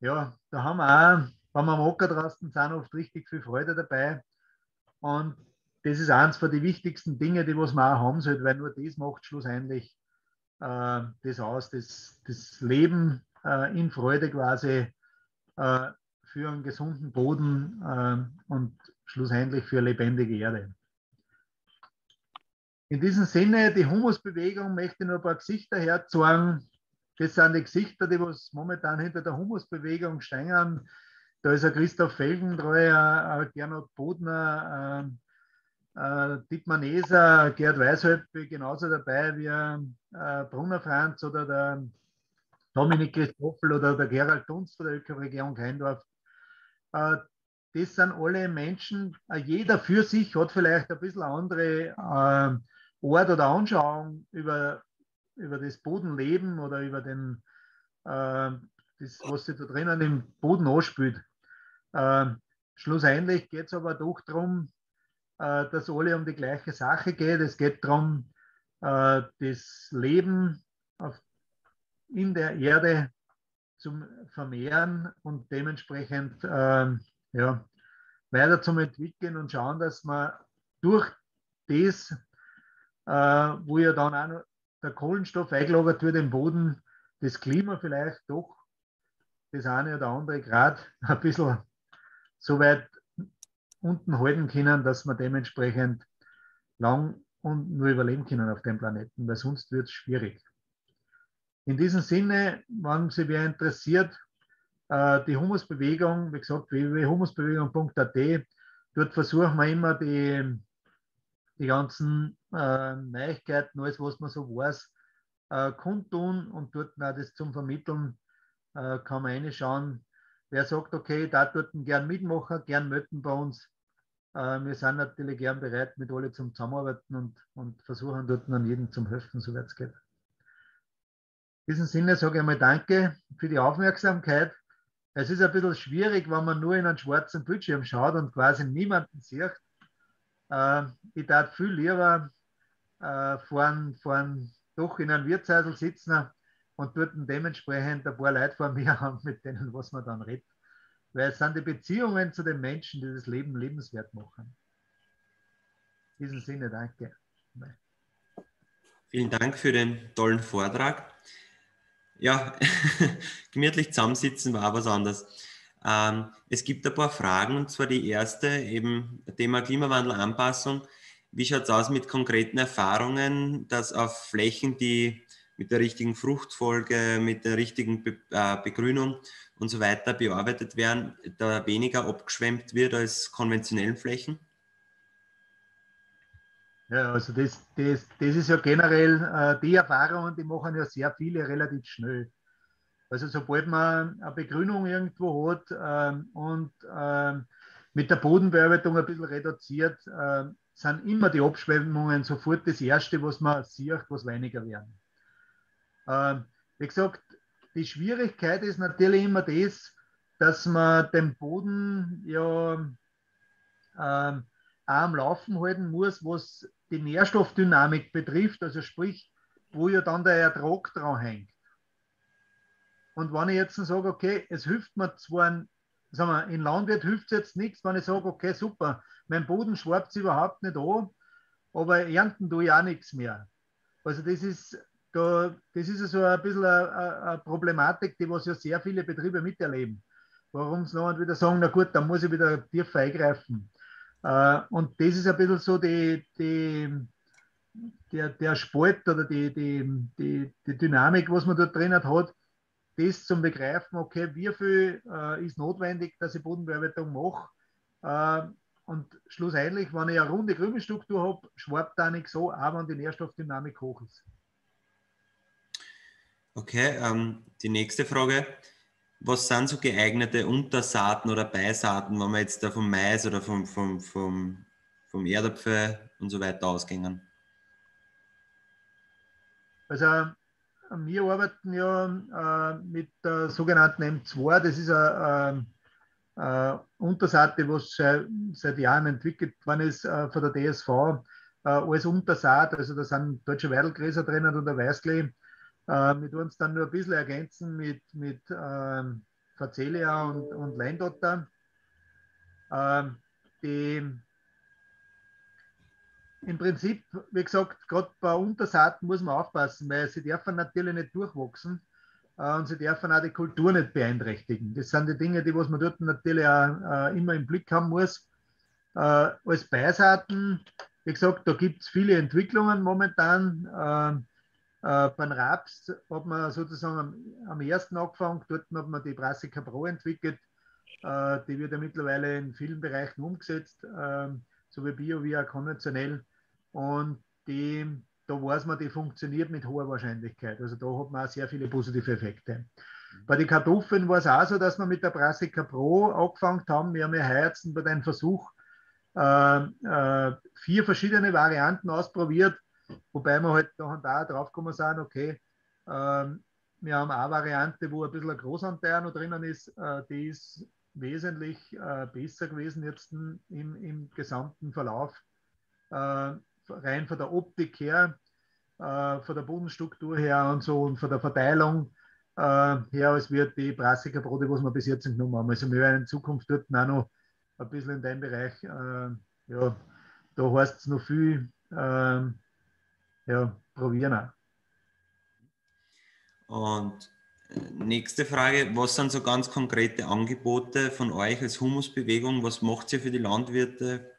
ja, da haben wir auch, wenn wir am Ocker draußen sind, oft richtig viel Freude dabei. Und das ist eines von den wichtigsten Dingen, die was man auch haben sollte, weil nur das macht schlussendlich äh, das aus, das, das Leben äh, in Freude quasi äh, für einen gesunden Boden äh, und schlussendlich für lebendige Erde. In diesem Sinne, die Humusbewegung möchte nur ein paar Gesichter herzeigen. Das sind die Gesichter, die was momentan hinter der Humusbewegung stehen. Da ist ein Christoph Felgentreu, ein Gernot Bodner, äh, Dietmar Neser, Gerd Weishöpfe genauso dabei wie äh, Brunner Franz oder der Dominik Christoffel oder der Gerald Dunst von der Ökoregion Keindorf. Äh, das sind alle Menschen, äh, jeder für sich hat vielleicht ein bisschen andere äh, Ort oder Anschauung über, über das Bodenleben oder über den, äh, das, was sich da drinnen im Boden anspült. Äh, schlussendlich geht es aber doch darum, dass alle um die gleiche Sache geht. Es geht darum, äh, das Leben in der Erde zum Vermehren und dementsprechend ähm, ja, weiter zum Entwickeln und schauen, dass man durch das äh, wo ja dann auch noch der Kohlenstoff eingelagert wird im Boden, das Klima vielleicht doch das eine oder andere Grad ein bisschen so weit unten halten können, dass wir dementsprechend lang und nur überleben können auf dem Planeten, weil sonst wird es schwierig. In diesem Sinne, wenn Sie wer interessiert, äh, die Humusbewegung, wie gesagt, www.humusbewegung.at, dort versuchen wir immer die die ganzen äh, Neuigkeiten, alles, was man so weiß, äh, kundtun und dort auch das zum Vermitteln äh, kann man reinschauen. Wer sagt, okay, da dort gern mitmachen, gern möchten bei uns. Äh, wir sind natürlich gern bereit, mit alle zum Zusammenarbeiten und, und versuchen dort an jedem zum helfen, soweit es geht. In diesem Sinne sage ich einmal Danke für die Aufmerksamkeit. Es ist ein bisschen schwierig, wenn man nur in einen schwarzen Bildschirm schaut und quasi niemanden sieht. Äh, ich darf viel lieber äh, fahren, fahren, doch in einem Wirtshaus sitzen und dort dementsprechend ein paar Leute vor mir haben, mit denen was man dann redet. Weil es sind die Beziehungen zu den Menschen, die das Leben lebenswert machen. In diesem Sinne, danke. Vielen Dank für den tollen Vortrag. Ja, gemütlich zusammensitzen war was anderes. Ähm, es gibt ein paar Fragen, und zwar die erste, eben Thema Klimawandelanpassung. Wie schaut es aus mit konkreten Erfahrungen, dass auf Flächen, die mit der richtigen Fruchtfolge, mit der richtigen Be äh, Begrünung und so weiter bearbeitet werden, da weniger abgeschwemmt wird als konventionellen Flächen? Ja, also das, das, das ist ja generell äh, die Erfahrungen, die machen ja sehr viele relativ schnell. Also sobald man eine Begrünung irgendwo hat ähm, und ähm, mit der Bodenbearbeitung ein bisschen reduziert, äh, sind immer die Abschwemmungen sofort das Erste, was man sieht, was weniger werden. Ähm, wie gesagt, die Schwierigkeit ist natürlich immer das, dass man den Boden ja ähm, auch am Laufen halten muss, was die Nährstoffdynamik betrifft, also sprich, wo ja dann der Ertrag dran hängt. Und wenn ich jetzt sage, okay, es hilft mir zwar, sagen wir, in Landwirt hilft es jetzt nichts, wenn ich sage, okay, super, mein Boden schwarbt überhaupt nicht an, aber ernten tue ich auch nichts mehr. Also das ist, da, das ist so ein bisschen eine, eine Problematik, die was ja sehr viele Betriebe miterleben. Warum sie noch wieder sagen, na gut, dann muss ich wieder tiefer eingreifen. Äh, und das ist ein bisschen so die, die, der, der Spalt oder die, die, die, die Dynamik, was man dort drin hat, das zum Begreifen, okay, wie viel äh, ist notwendig, dass ich Bodenbearbeitung mache. Äh, und schlussendlich, wenn ich eine runde Krümelstruktur habe, schwappt da nicht so, auch wenn die Nährstoffdynamik hoch ist. Okay, ähm, die nächste Frage. Was sind so geeignete Untersaaten oder Beisaaten, wenn wir jetzt da vom Mais oder vom, vom, vom, vom Erdäpfel und so weiter ausgehen? Also wir arbeiten ja äh, mit der sogenannten M2, das ist eine äh, äh, Untersaate, was seit, Jahren entwickelt worden ist äh, von der DSV äh, als Untersaat. Also da sind deutsche Weidelgräser drinnen und der Weißklee. Äh, wir tun uns dann nur ein bisschen ergänzen mit, mit ähm, Facelia und, und Leindotter. Ähm, die im Prinzip, wie gesagt, gerade bei Untersaaten muss man aufpassen, weil sie dürfen natürlich nicht durchwachsen äh, und sie dürfen auch die Kultur nicht beeinträchtigen. Das sind die Dinge, die was man dort natürlich auch äh, immer im Blick haben muss. Äh, als Beisaaten, wie gesagt, da gibt es viele Entwicklungen momentan. Ähm, äh, beim Raps hat man sozusagen am, am ersten angefangen, dort hat man die Brassica Pro entwickelt. Äh, die wird ja mittlerweile in vielen Bereichen umgesetzt, äh, sowohl bio wie auch konventionell. Und die, da weiß man, die funktioniert mit hoher Wahrscheinlichkeit. Also da hat man auch sehr viele positive Effekte. Bei den Kartoffeln war es auch so, dass wir mit der Brassica Pro angefangen haben. Wir haben ja heuer bei dem Versuch äh, äh, vier verschiedene Varianten ausprobiert Wobei wir halt da und da drauf gekommen sind, okay, ähm, wir haben eine Variante, wo ein bisschen ein Großanteil noch drinnen ist, äh, die ist wesentlich äh, besser gewesen jetzt im, im gesamten Verlauf, äh, rein von der Optik her, äh, von der Bodenstruktur her und so und von der Verteilung äh, her, als wird die Brassiker Brote, was wir bis jetzt genommen haben. Also wir werden in Zukunft dort auch noch ein bisschen in dem Bereich, äh, ja, da heißt es noch viel, ähm, ja, probieren auch. Und äh, nächste Frage, was sind so ganz konkrete Angebote von euch als Humusbewegung? Was macht ihr für die Landwirte?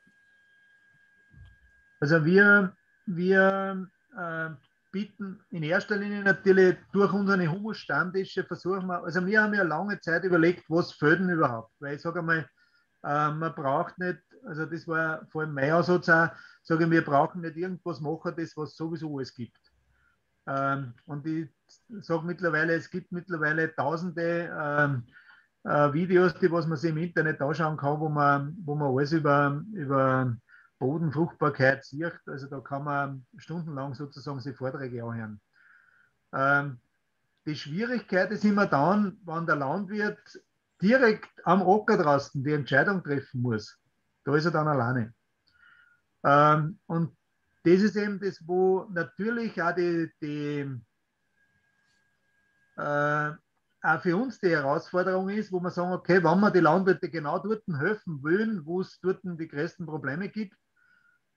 Also wir, wir äh, bieten in erster Linie natürlich durch unsere Humusstammtische versuchen wir, also wir haben ja lange Zeit überlegt, was fehlt denn überhaupt? Weil ich sage einmal, äh, man braucht nicht, also das war vor allem mein Aussatz auch, sage wir brauchen nicht irgendwas machen, das was sowieso alles gibt. Ähm, und ich sage mittlerweile, es gibt mittlerweile tausende ähm, äh, Videos, die was man sich im Internet anschauen kann, wo man, wo man alles über, über Bodenfruchtbarkeit sieht. Also da kann man stundenlang sozusagen sich Vorträge anhören. Ähm, die Schwierigkeit ist immer dann, wenn der Landwirt direkt am Acker draußen die Entscheidung treffen muss. Da ist er dann alleine. Ähm, und das ist eben das, wo natürlich auch die, die äh, auch für uns die Herausforderung ist, wo wir sagen, okay, wenn wir die Landwirte genau dort helfen wollen, wo es dort die größten Probleme gibt,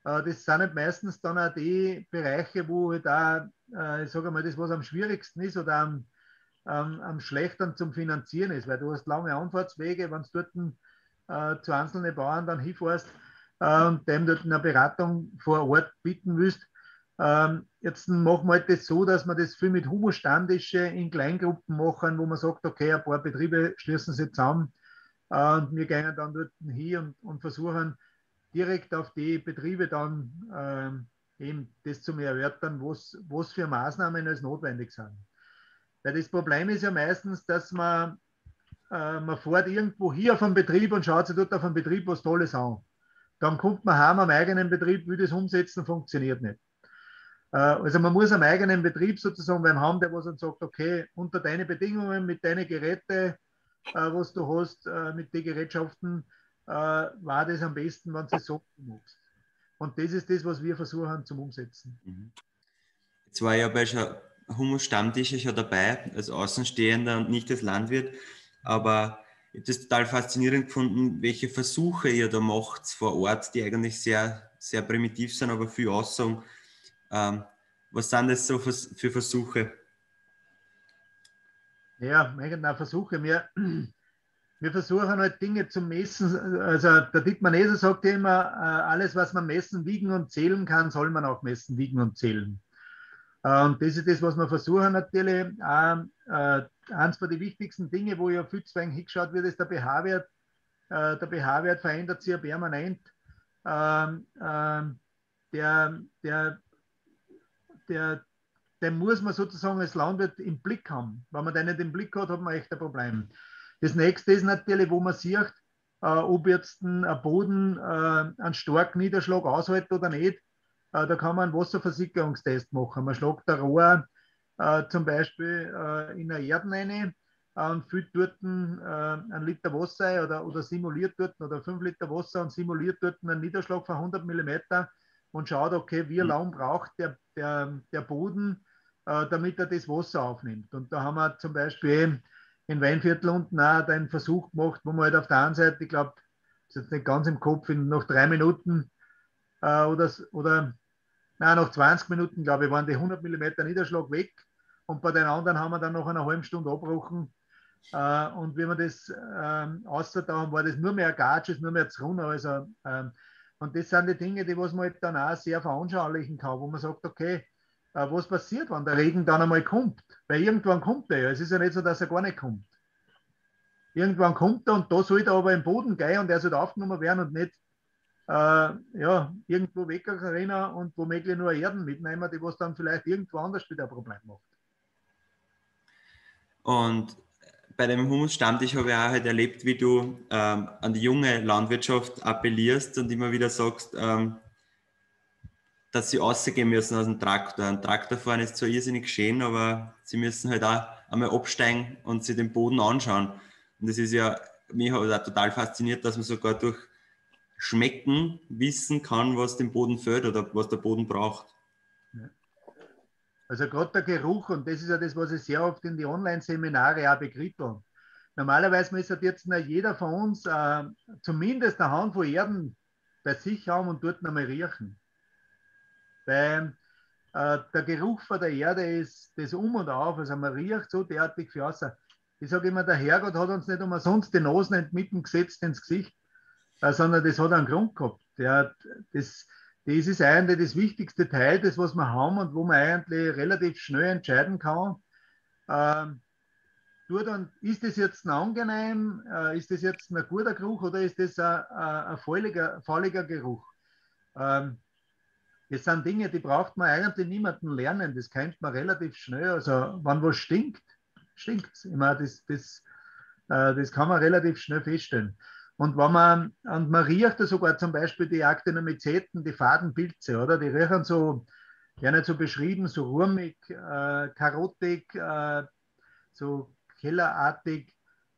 äh, das sind nicht meistens dann auch die Bereiche, wo halt äh, ich sage mal, das, was am schwierigsten ist oder am, am, am schlechteren zum Finanzieren ist, weil du hast lange Anfahrtswege, wenn du dort äh, zu einzelnen Bauern dann hinfährst, und dem dort eine Beratung vor Ort bieten willst. Ähm, jetzt machen wir halt das so, dass wir das viel mit Humusstammtische in Kleingruppen machen, wo man sagt, okay, ein paar Betriebe schließen sich zusammen äh, und wir gehen dann dort hin und, und versuchen direkt auf die Betriebe dann äh, eben das zu erörtern, was, was für Maßnahmen als notwendig sind. Weil das Problem ist ja meistens, dass man, äh, man fährt irgendwo hier auf einen Betrieb und schaut sich dort auf einen Betrieb was Tolles an dann kommt man heim am eigenen Betrieb, will das umsetzen, funktioniert nicht. Äh, also man muss am eigenen Betrieb sozusagen wen haben, der was dann sagt, okay, unter deinen Bedingungen, mit deinen Geräten, äh, was du hast, äh, mit den Gerätschaften, war das am besten, wenn du es so machst. Und das ist das, was wir versuchen zum Umsetzen. Mhm. Jetzt war ja bei Humus-Stammtische schon dabei, als Außenstehender und nicht als Landwirt, aber ich habe das total faszinierend gefunden, welche Versuche ihr da macht vor Ort, die eigentlich sehr, sehr primitiv sind, aber viel aussagen. Ähm, was sind das so für, Versuche? Ja, eigentlich Versuche. Wir, wir versuchen halt Dinge zu messen. Also der Dietmar Neser sagt immer, äh, alles, was man messen, wiegen und zählen kann, soll man auch messen, wiegen und zählen. Äh, und das ist das, was wir versuchen natürlich. Äh, eines von den wichtigsten Dingen, wo ja viel zu hingeschaut wird, ist der pH-Wert. Äh, der pH-Wert verändert sich ja permanent. ähm, ähm, der, der, der, den muss man sozusagen als Landwirt im Blick haben. Wenn man den nicht im Blick hat, hat man echt ein Problem. Das nächste ist natürlich, wo man sieht, äh, ob jetzt ein, ein Boden äh, einen starken Niederschlag aushält oder nicht. Äh, da kann man einen Wasserversickerungstest machen. Man schlagt ein Rohr äh, zum Beispiel äh, in eine Erde rein und füllt dort äh, einen Liter Wasser ein oder, oder simuliert dort oder 5 Liter Wasser und simuliert dort einen Niederschlag von 100 mm und schaut, okay, wie mhm. lang braucht der, der, der Boden, äh, damit er das Wasser aufnimmt. Und da haben wir zum Beispiel in Weinviertel unten auch einen Versuch gemacht, wo man halt auf der einen Seite, ich glaube, ist jetzt nicht ganz im Kopf, in noch drei Minuten äh, oder, oder nein, nach 20 Minuten, glaube ich, waren die 100 mm Niederschlag weg. Und bei den anderen haben wir dann noch eine halbe Stunde abgebrochen. Äh, und wie wir das ähm, außer war das nur mehr Gatsches, nur mehr Zrun. Also, ähm, und das sind die Dinge, die was man halt dann auch sehr veranschaulichen kann, wo man sagt, okay, äh, was passiert, wenn der Regen dann einmal kommt? Weil irgendwann kommt er ja. Es ist ja nicht so, dass er gar nicht kommt. Irgendwann kommt er und da soll er aber im Boden gehen und er soll aufgenommen werden und nicht äh, ja, irgendwo wegrennen und womöglich nur Erden mitnehmen, die was dann vielleicht irgendwo anders wieder ein Problem macht. Und bei dem Humus-Stammtisch habe ich auch halt erlebt, wie du ähm, an die junge Landwirtschaft appellierst und immer wieder sagst, ähm, dass sie rausgehen müssen aus dem Traktor. Ein Traktor fahren ist zwar irrsinnig schön, aber sie müssen halt auch einmal absteigen und sich den Boden anschauen. Und das ist ja, mich hat auch total fasziniert, dass man sogar durch Schmecken wissen kann, was dem Boden fehlt oder was der Boden braucht. Also gerade der Geruch, und das ist ja das, was ich sehr oft in die Online-Seminare auch bekrittel. Normalerweise müsste jetzt jeder von uns äh, zumindest eine Hand von Erden bei sich haben und dort nochmal riechen. Weil äh, der Geruch von der Erde ist das Um und Auf, also man riecht so derartig für außer. Ich sage immer, der Herrgott hat uns nicht umsonst die Nase nicht mitten gesetzt ins Gesicht, äh, sondern das hat einen Grund gehabt. Der, das, das ist eigentlich das wichtigste Teil, das was wir haben und wo man eigentlich relativ schnell entscheiden kann. Ähm, dann, ist das jetzt ein angenehm, äh, ist das jetzt ein guter Geruch oder ist das ein, ein, fauliger Geruch? Ähm, das sind Dinge, die braucht man eigentlich niemanden lernen. Das kennt man relativ schnell. Also, wenn was stinkt, stinkt es. das, das, äh, das kann man relativ schnell feststellen. Und wenn man, und man riecht da sogar zum Beispiel die Aktinomyceten, die Fadenpilze, oder? Die riechen so, gerne so beschrieben, so ruhmig, äh, karotig, äh, so kellerartig,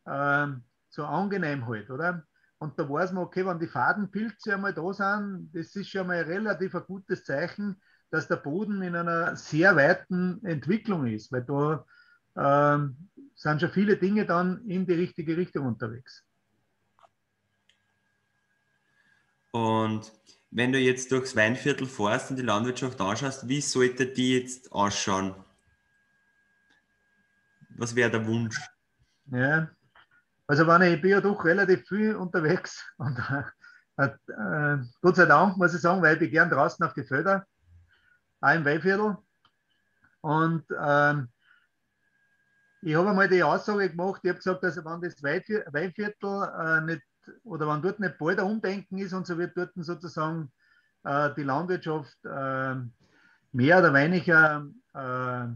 äh, so angenehm halt, oder? Und da weiß man, okay, wenn die Fadenpilze einmal da sind, das ist schon mal relativ ein gutes Zeichen, dass der Boden in einer sehr weiten Entwicklung ist, weil da ähm, sind schon viele Dinge dann in die richtige Richtung unterwegs. Und wenn du jetzt durchs Weinviertel fährst und die Landwirtschaft anschaust, wie sollte die jetzt ausschauen? Was wäre der Wunsch? Ja, also wenn ich, ich bin ja doch relativ viel unterwegs und äh, äh, Gott sei Dank muss ich sagen, weil ich bin gern draußen auf die Felder, auch im Weinviertel. Und ähm, ich habe einmal die Aussage gemacht, ich habe gesagt, also wenn das Weinviertel äh, nicht oder wenn dort nicht bald ein Umdenken ist und so wird dort sozusagen äh, die Landwirtschaft äh, mehr oder weniger äh,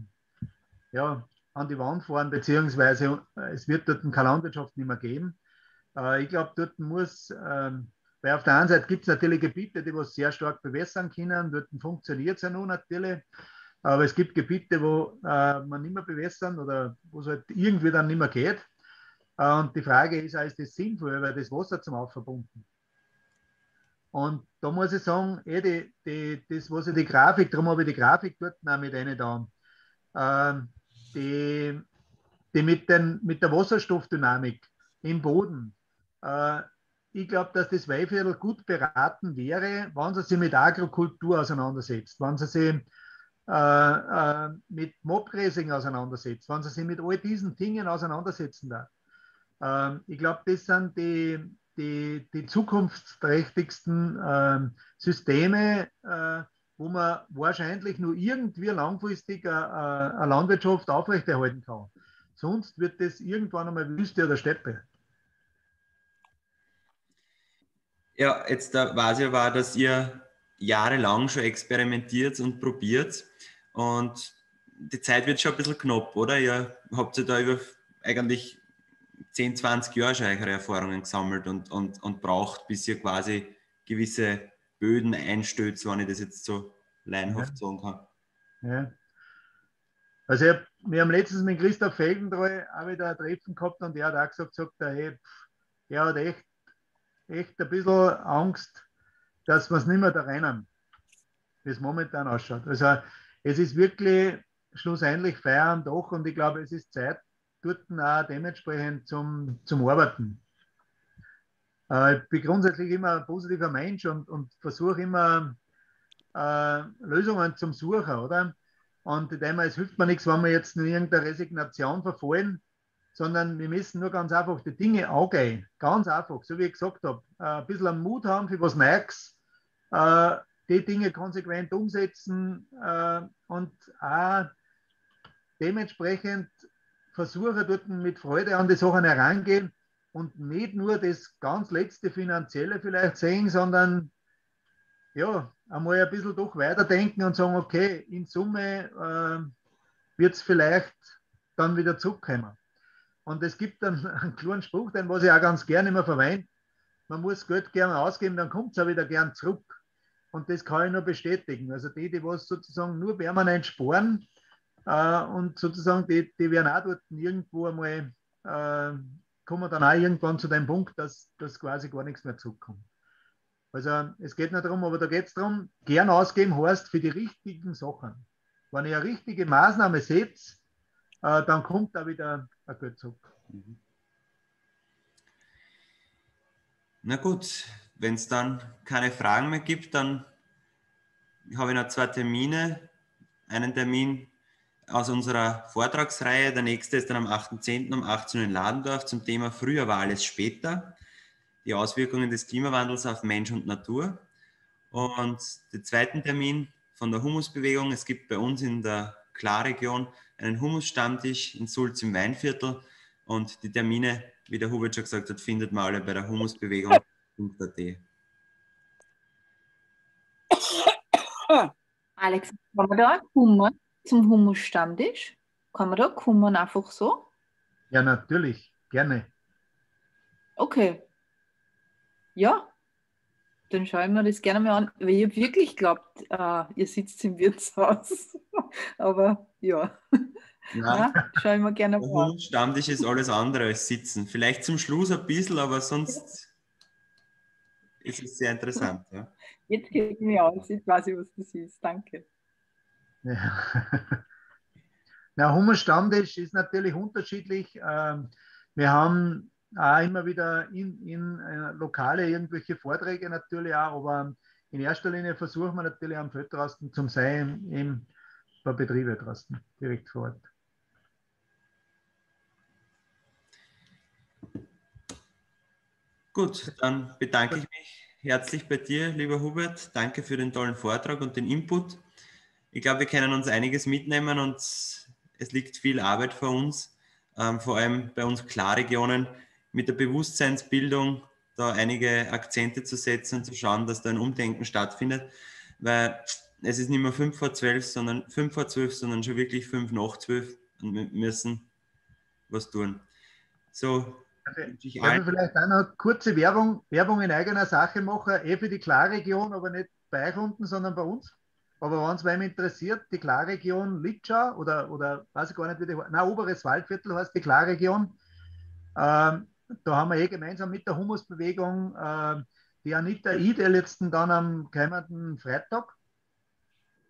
ja, an die Wand fahren, beziehungsweise äh, es wird dort keine Landwirtschaft nicht mehr geben. Äh, ich glaube, dort muss, ähm, weil auf der einen Seite gibt es natürlich Gebiete, die was sehr stark bewässern können, dort funktioniert es ja nun natürlich, aber es gibt Gebiete, wo äh, man nicht mehr bewässern oder wo es halt irgendwie dann nicht mehr geht. Und die Frage ist, ist das sinnvoll, weil das Wasser zum Aufverbunden. Und da muss ich sagen, eh die, die, das, was ich die Grafik, darum habe ich die Grafik dort auch mit einer da. Ähm, die, die mit, den, mit der Wasserstoffdynamik im Boden. Äh, ich glaube, dass das Weihviertel gut beraten wäre, wenn sie sich mit Agrokultur auseinandersetzt, wenn sie sich äh, äh, mit Mobracing auseinandersetzt, wenn sie sich mit all diesen Dingen auseinandersetzen darf. Ähm, ich glaube, das sind die, die, die zukunftsträchtigsten ähm, Systeme, äh, wo man wahrscheinlich nur irgendwie langfristig äh, äh, eine Landwirtschaft aufrechterhalten kann. Sonst wird das irgendwann einmal Wüste oder Steppe. Ja, jetzt da weiß ich aber, dass ihr jahrelang schon experimentiert und probiert und die Zeit wird schon ein bisschen knapp, oder? Ihr habt ja da über eigentlich 10, 20 Jahre schon eure Erfahrungen gesammelt und, und, und braucht, bis ihr quasi gewisse Böden einstößt, wenn ich das jetzt so leinhaft ja. sagen kann. Ja. Also hab, wir haben letztens mit Christoph Felgentreu auch wieder ein Treffen gehabt und er hat auch gesagt, sagt er, hey, er hat echt, echt ein bisschen Angst, dass wir es nicht mehr da rennen, wie es momentan ausschaut. Also es ist wirklich schlussendlich Feier am Dach und ich glaube, es ist Zeit, dort auch dementsprechend zum, zum Arbeiten. Äh, ich bin grundsätzlich immer ein positiver Mensch und, und versuche immer äh, Lösungen zum Suchen, oder? Und ich denke, es hilft mir nichts, wenn wir jetzt in irgendeine Resignation verfallen, sondern wir müssen nur ganz einfach die Dinge angehen. Ganz einfach, so wie ich gesagt habe. Äh, ein bisschen Mut haben für was Neues, äh, die Dinge konsequent umsetzen äh, und auch dementsprechend versuchen, dort mit Freude an die Sachen herangehen und nicht nur das ganz letzte Finanzielle vielleicht sehen, sondern ja, einmal ein bisschen doch weiterdenken und sagen, okay, in Summe äh, wird es vielleicht dann wieder zurückkommen. Und es gibt dann einen kleinen Spruch, den was ich auch ganz gerne immer verwende. Man muss Geld gerne ausgeben, dann kommt es auch wieder gern zurück. Und das kann ich nur bestätigen. Also die, die was sozusagen nur permanent sparen äh, und sozusagen die, die werden auch dort irgendwo einmal, äh, kommen dann auch irgendwann zu dem Punkt, dass, dass quasi gar nichts mehr zurückkommt. Also es geht nicht darum, aber da geht es darum, gern ausgeben heißt für die richtigen Sachen. Wenn ich eine richtige Maßnahme setze, äh, dann kommt da wieder ein Geld zurück. Mhm. Na gut, wenn es dann keine Fragen mehr gibt, dann habe ich noch zwei Termine. Einen Termin aus unserer Vortragsreihe. Der nächste ist dann am 8.10. um 18 Uhr in Ladendorf zum Thema Früher war alles später die Auswirkungen des Klimawandels auf Mensch und Natur. Und den zweiten Termin von der Humusbewegung. Es gibt bei uns in der Klarregion einen Humusstammtisch in Sulz im Weinviertel. Und die Termine, wie der Hubert schon gesagt hat, findet man alle bei der Humusbewegung.at. Alex, kann man da kommen zum Humusstammtisch? Kann man da kommen einfach so? Ja, natürlich, gerne. Okay, ja, dann schaue ich mir das gerne mal an, weil ihr wirklich glaubt, äh, ihr sitzt im Wirtshaus. Aber ja, ja schaue ich mir gerne mal an. Stammtisch ist alles andere als sitzen. Vielleicht zum Schluss ein bisschen, aber sonst ist es sehr interessant. Ja. Jetzt geht es mir aus, ich weiß, was das ist. Danke. Ja. Na, Hummer-Stammtisch ist natürlich unterschiedlich. Ähm, wir haben auch immer wieder in, in äh, Lokale irgendwelche Vorträge natürlich auch, aber in erster Linie versuchen wir natürlich am Feld draußen zum sein, im bei Betriebe draußen, direkt vor Ort. Gut, dann bedanke ich mich herzlich bei dir, lieber Hubert. Danke für den tollen Vortrag und den Input. Ich glaube, wir können uns einiges mitnehmen und es liegt viel Arbeit vor uns, ähm, vor allem bei uns Klarregionen mit der Bewusstseinsbildung da einige Akzente zu setzen und zu schauen, dass da ein Umdenken stattfindet, weil es ist nicht mehr 5 vor 12, sondern 5 vor 12, sondern schon wirklich 5 nach 12 und wir müssen was tun. So, ich also vielleicht auch noch kurze Werbung, Werbung in eigener Sache machen, eh für die Klarregion, aber nicht bei euch unten, sondern bei uns. Aber wenn es wem interessiert, die Klarregion Litschau oder, oder weiß ich gar nicht, wie die, nein, Oberes Waldviertel heißt die Klarregion. Ähm, da haben wir eh gemeinsam mit der Humusbewegung äh, die Anita Idel jetzt dann am kommenden Freitag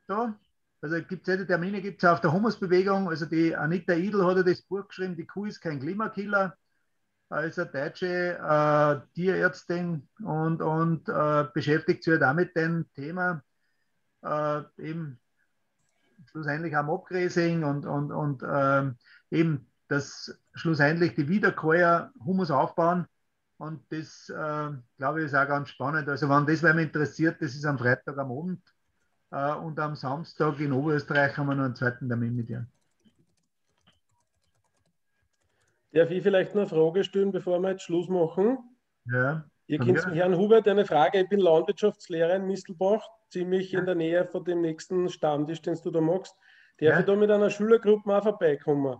da. Also gibt es ja die Termine, gibt es auf der Humusbewegung. Also die Anita Idel hat ja das Buch geschrieben, die Kuh ist kein Klimakiller. Als eine deutsche äh, Tierärztin und, und äh, beschäftigt sich damit dem Thema äh, eben schlussendlich am Abgräsing und, und, und ähm, eben dass schlussendlich die Wiederkäuer Humus aufbauen. Und das, äh, glaube ich, ist auch ganz spannend. Also, wenn das wer interessiert, das ist am Freitag am Abend. Äh, und am Samstag in Oberösterreich haben wir noch einen zweiten Termin mit ihr. Darf ich vielleicht noch eine Frage stellen, bevor wir jetzt Schluss machen? Ja. Ihr kennt Herrn Hubert eine Frage. Ich bin Landwirtschaftslehrer in Mistelbach, ziemlich ja. in der Nähe von dem nächsten Stammtisch, den du da magst. Darf ja. ich da mit einer Schülergruppe auch vorbeikommen?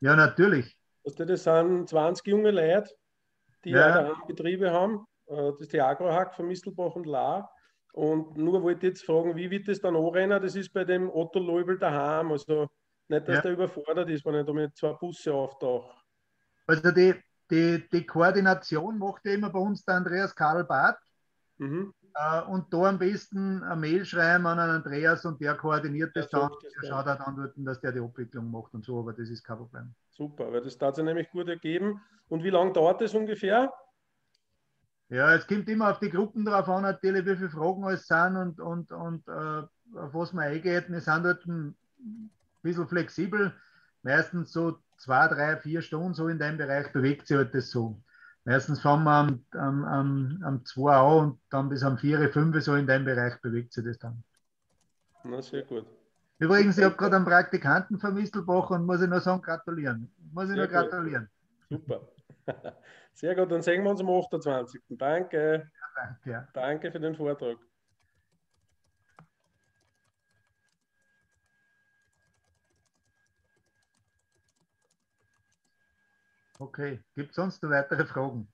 Ja, natürlich. Also das sind 20 junge Leute, die ja, Betriebe haben. Äh, das ist die Agrohack von Mistelbach und La. Und nur wollte ich jetzt fragen, wie wird das dann anrennen? Das ist bei dem Otto Leubel daheim. Also nicht, dass ja. der überfordert ist, wenn ich da mit zwei Busse auftauche. Also die, die, die Koordination macht ja immer bei uns der Andreas Karl Barth. Mhm. Äh, und da am besten eine Mail schreiben an Andreas und der koordiniert das ja, dann. Der schaut auch dann, dass der die Abwicklung macht und so, aber das ist kein Problem. Super, weil das darf sich nämlich gut ergeben. Und wie lange dauert das ungefähr? Ja, es kommt immer auf die Gruppen drauf an, natürlich, wie viele Fragen es sind und, und, und äh, auf was man eingeht. Wir sind dort ein bisschen flexibel. Meistens so zwei, drei, vier Stunden so in dem Bereich bewegt sich halt das so. Meistens fangen wir am, am, am, am 2 an und dann bis am 4, 5 so in dem Bereich bewegt sich das dann. Na, sehr gut. Übrigens, ich habe gerade einen Praktikanten von Mistelbach und muss ich nur sagen, gratulieren. Muss ich sehr nur gratulieren. Gut. Super. Sehr gut, dann sehen wir uns am 28. Danke. Ja, danke. Danke für den Vortrag. Okay, gibt es sonst noch weitere Fragen?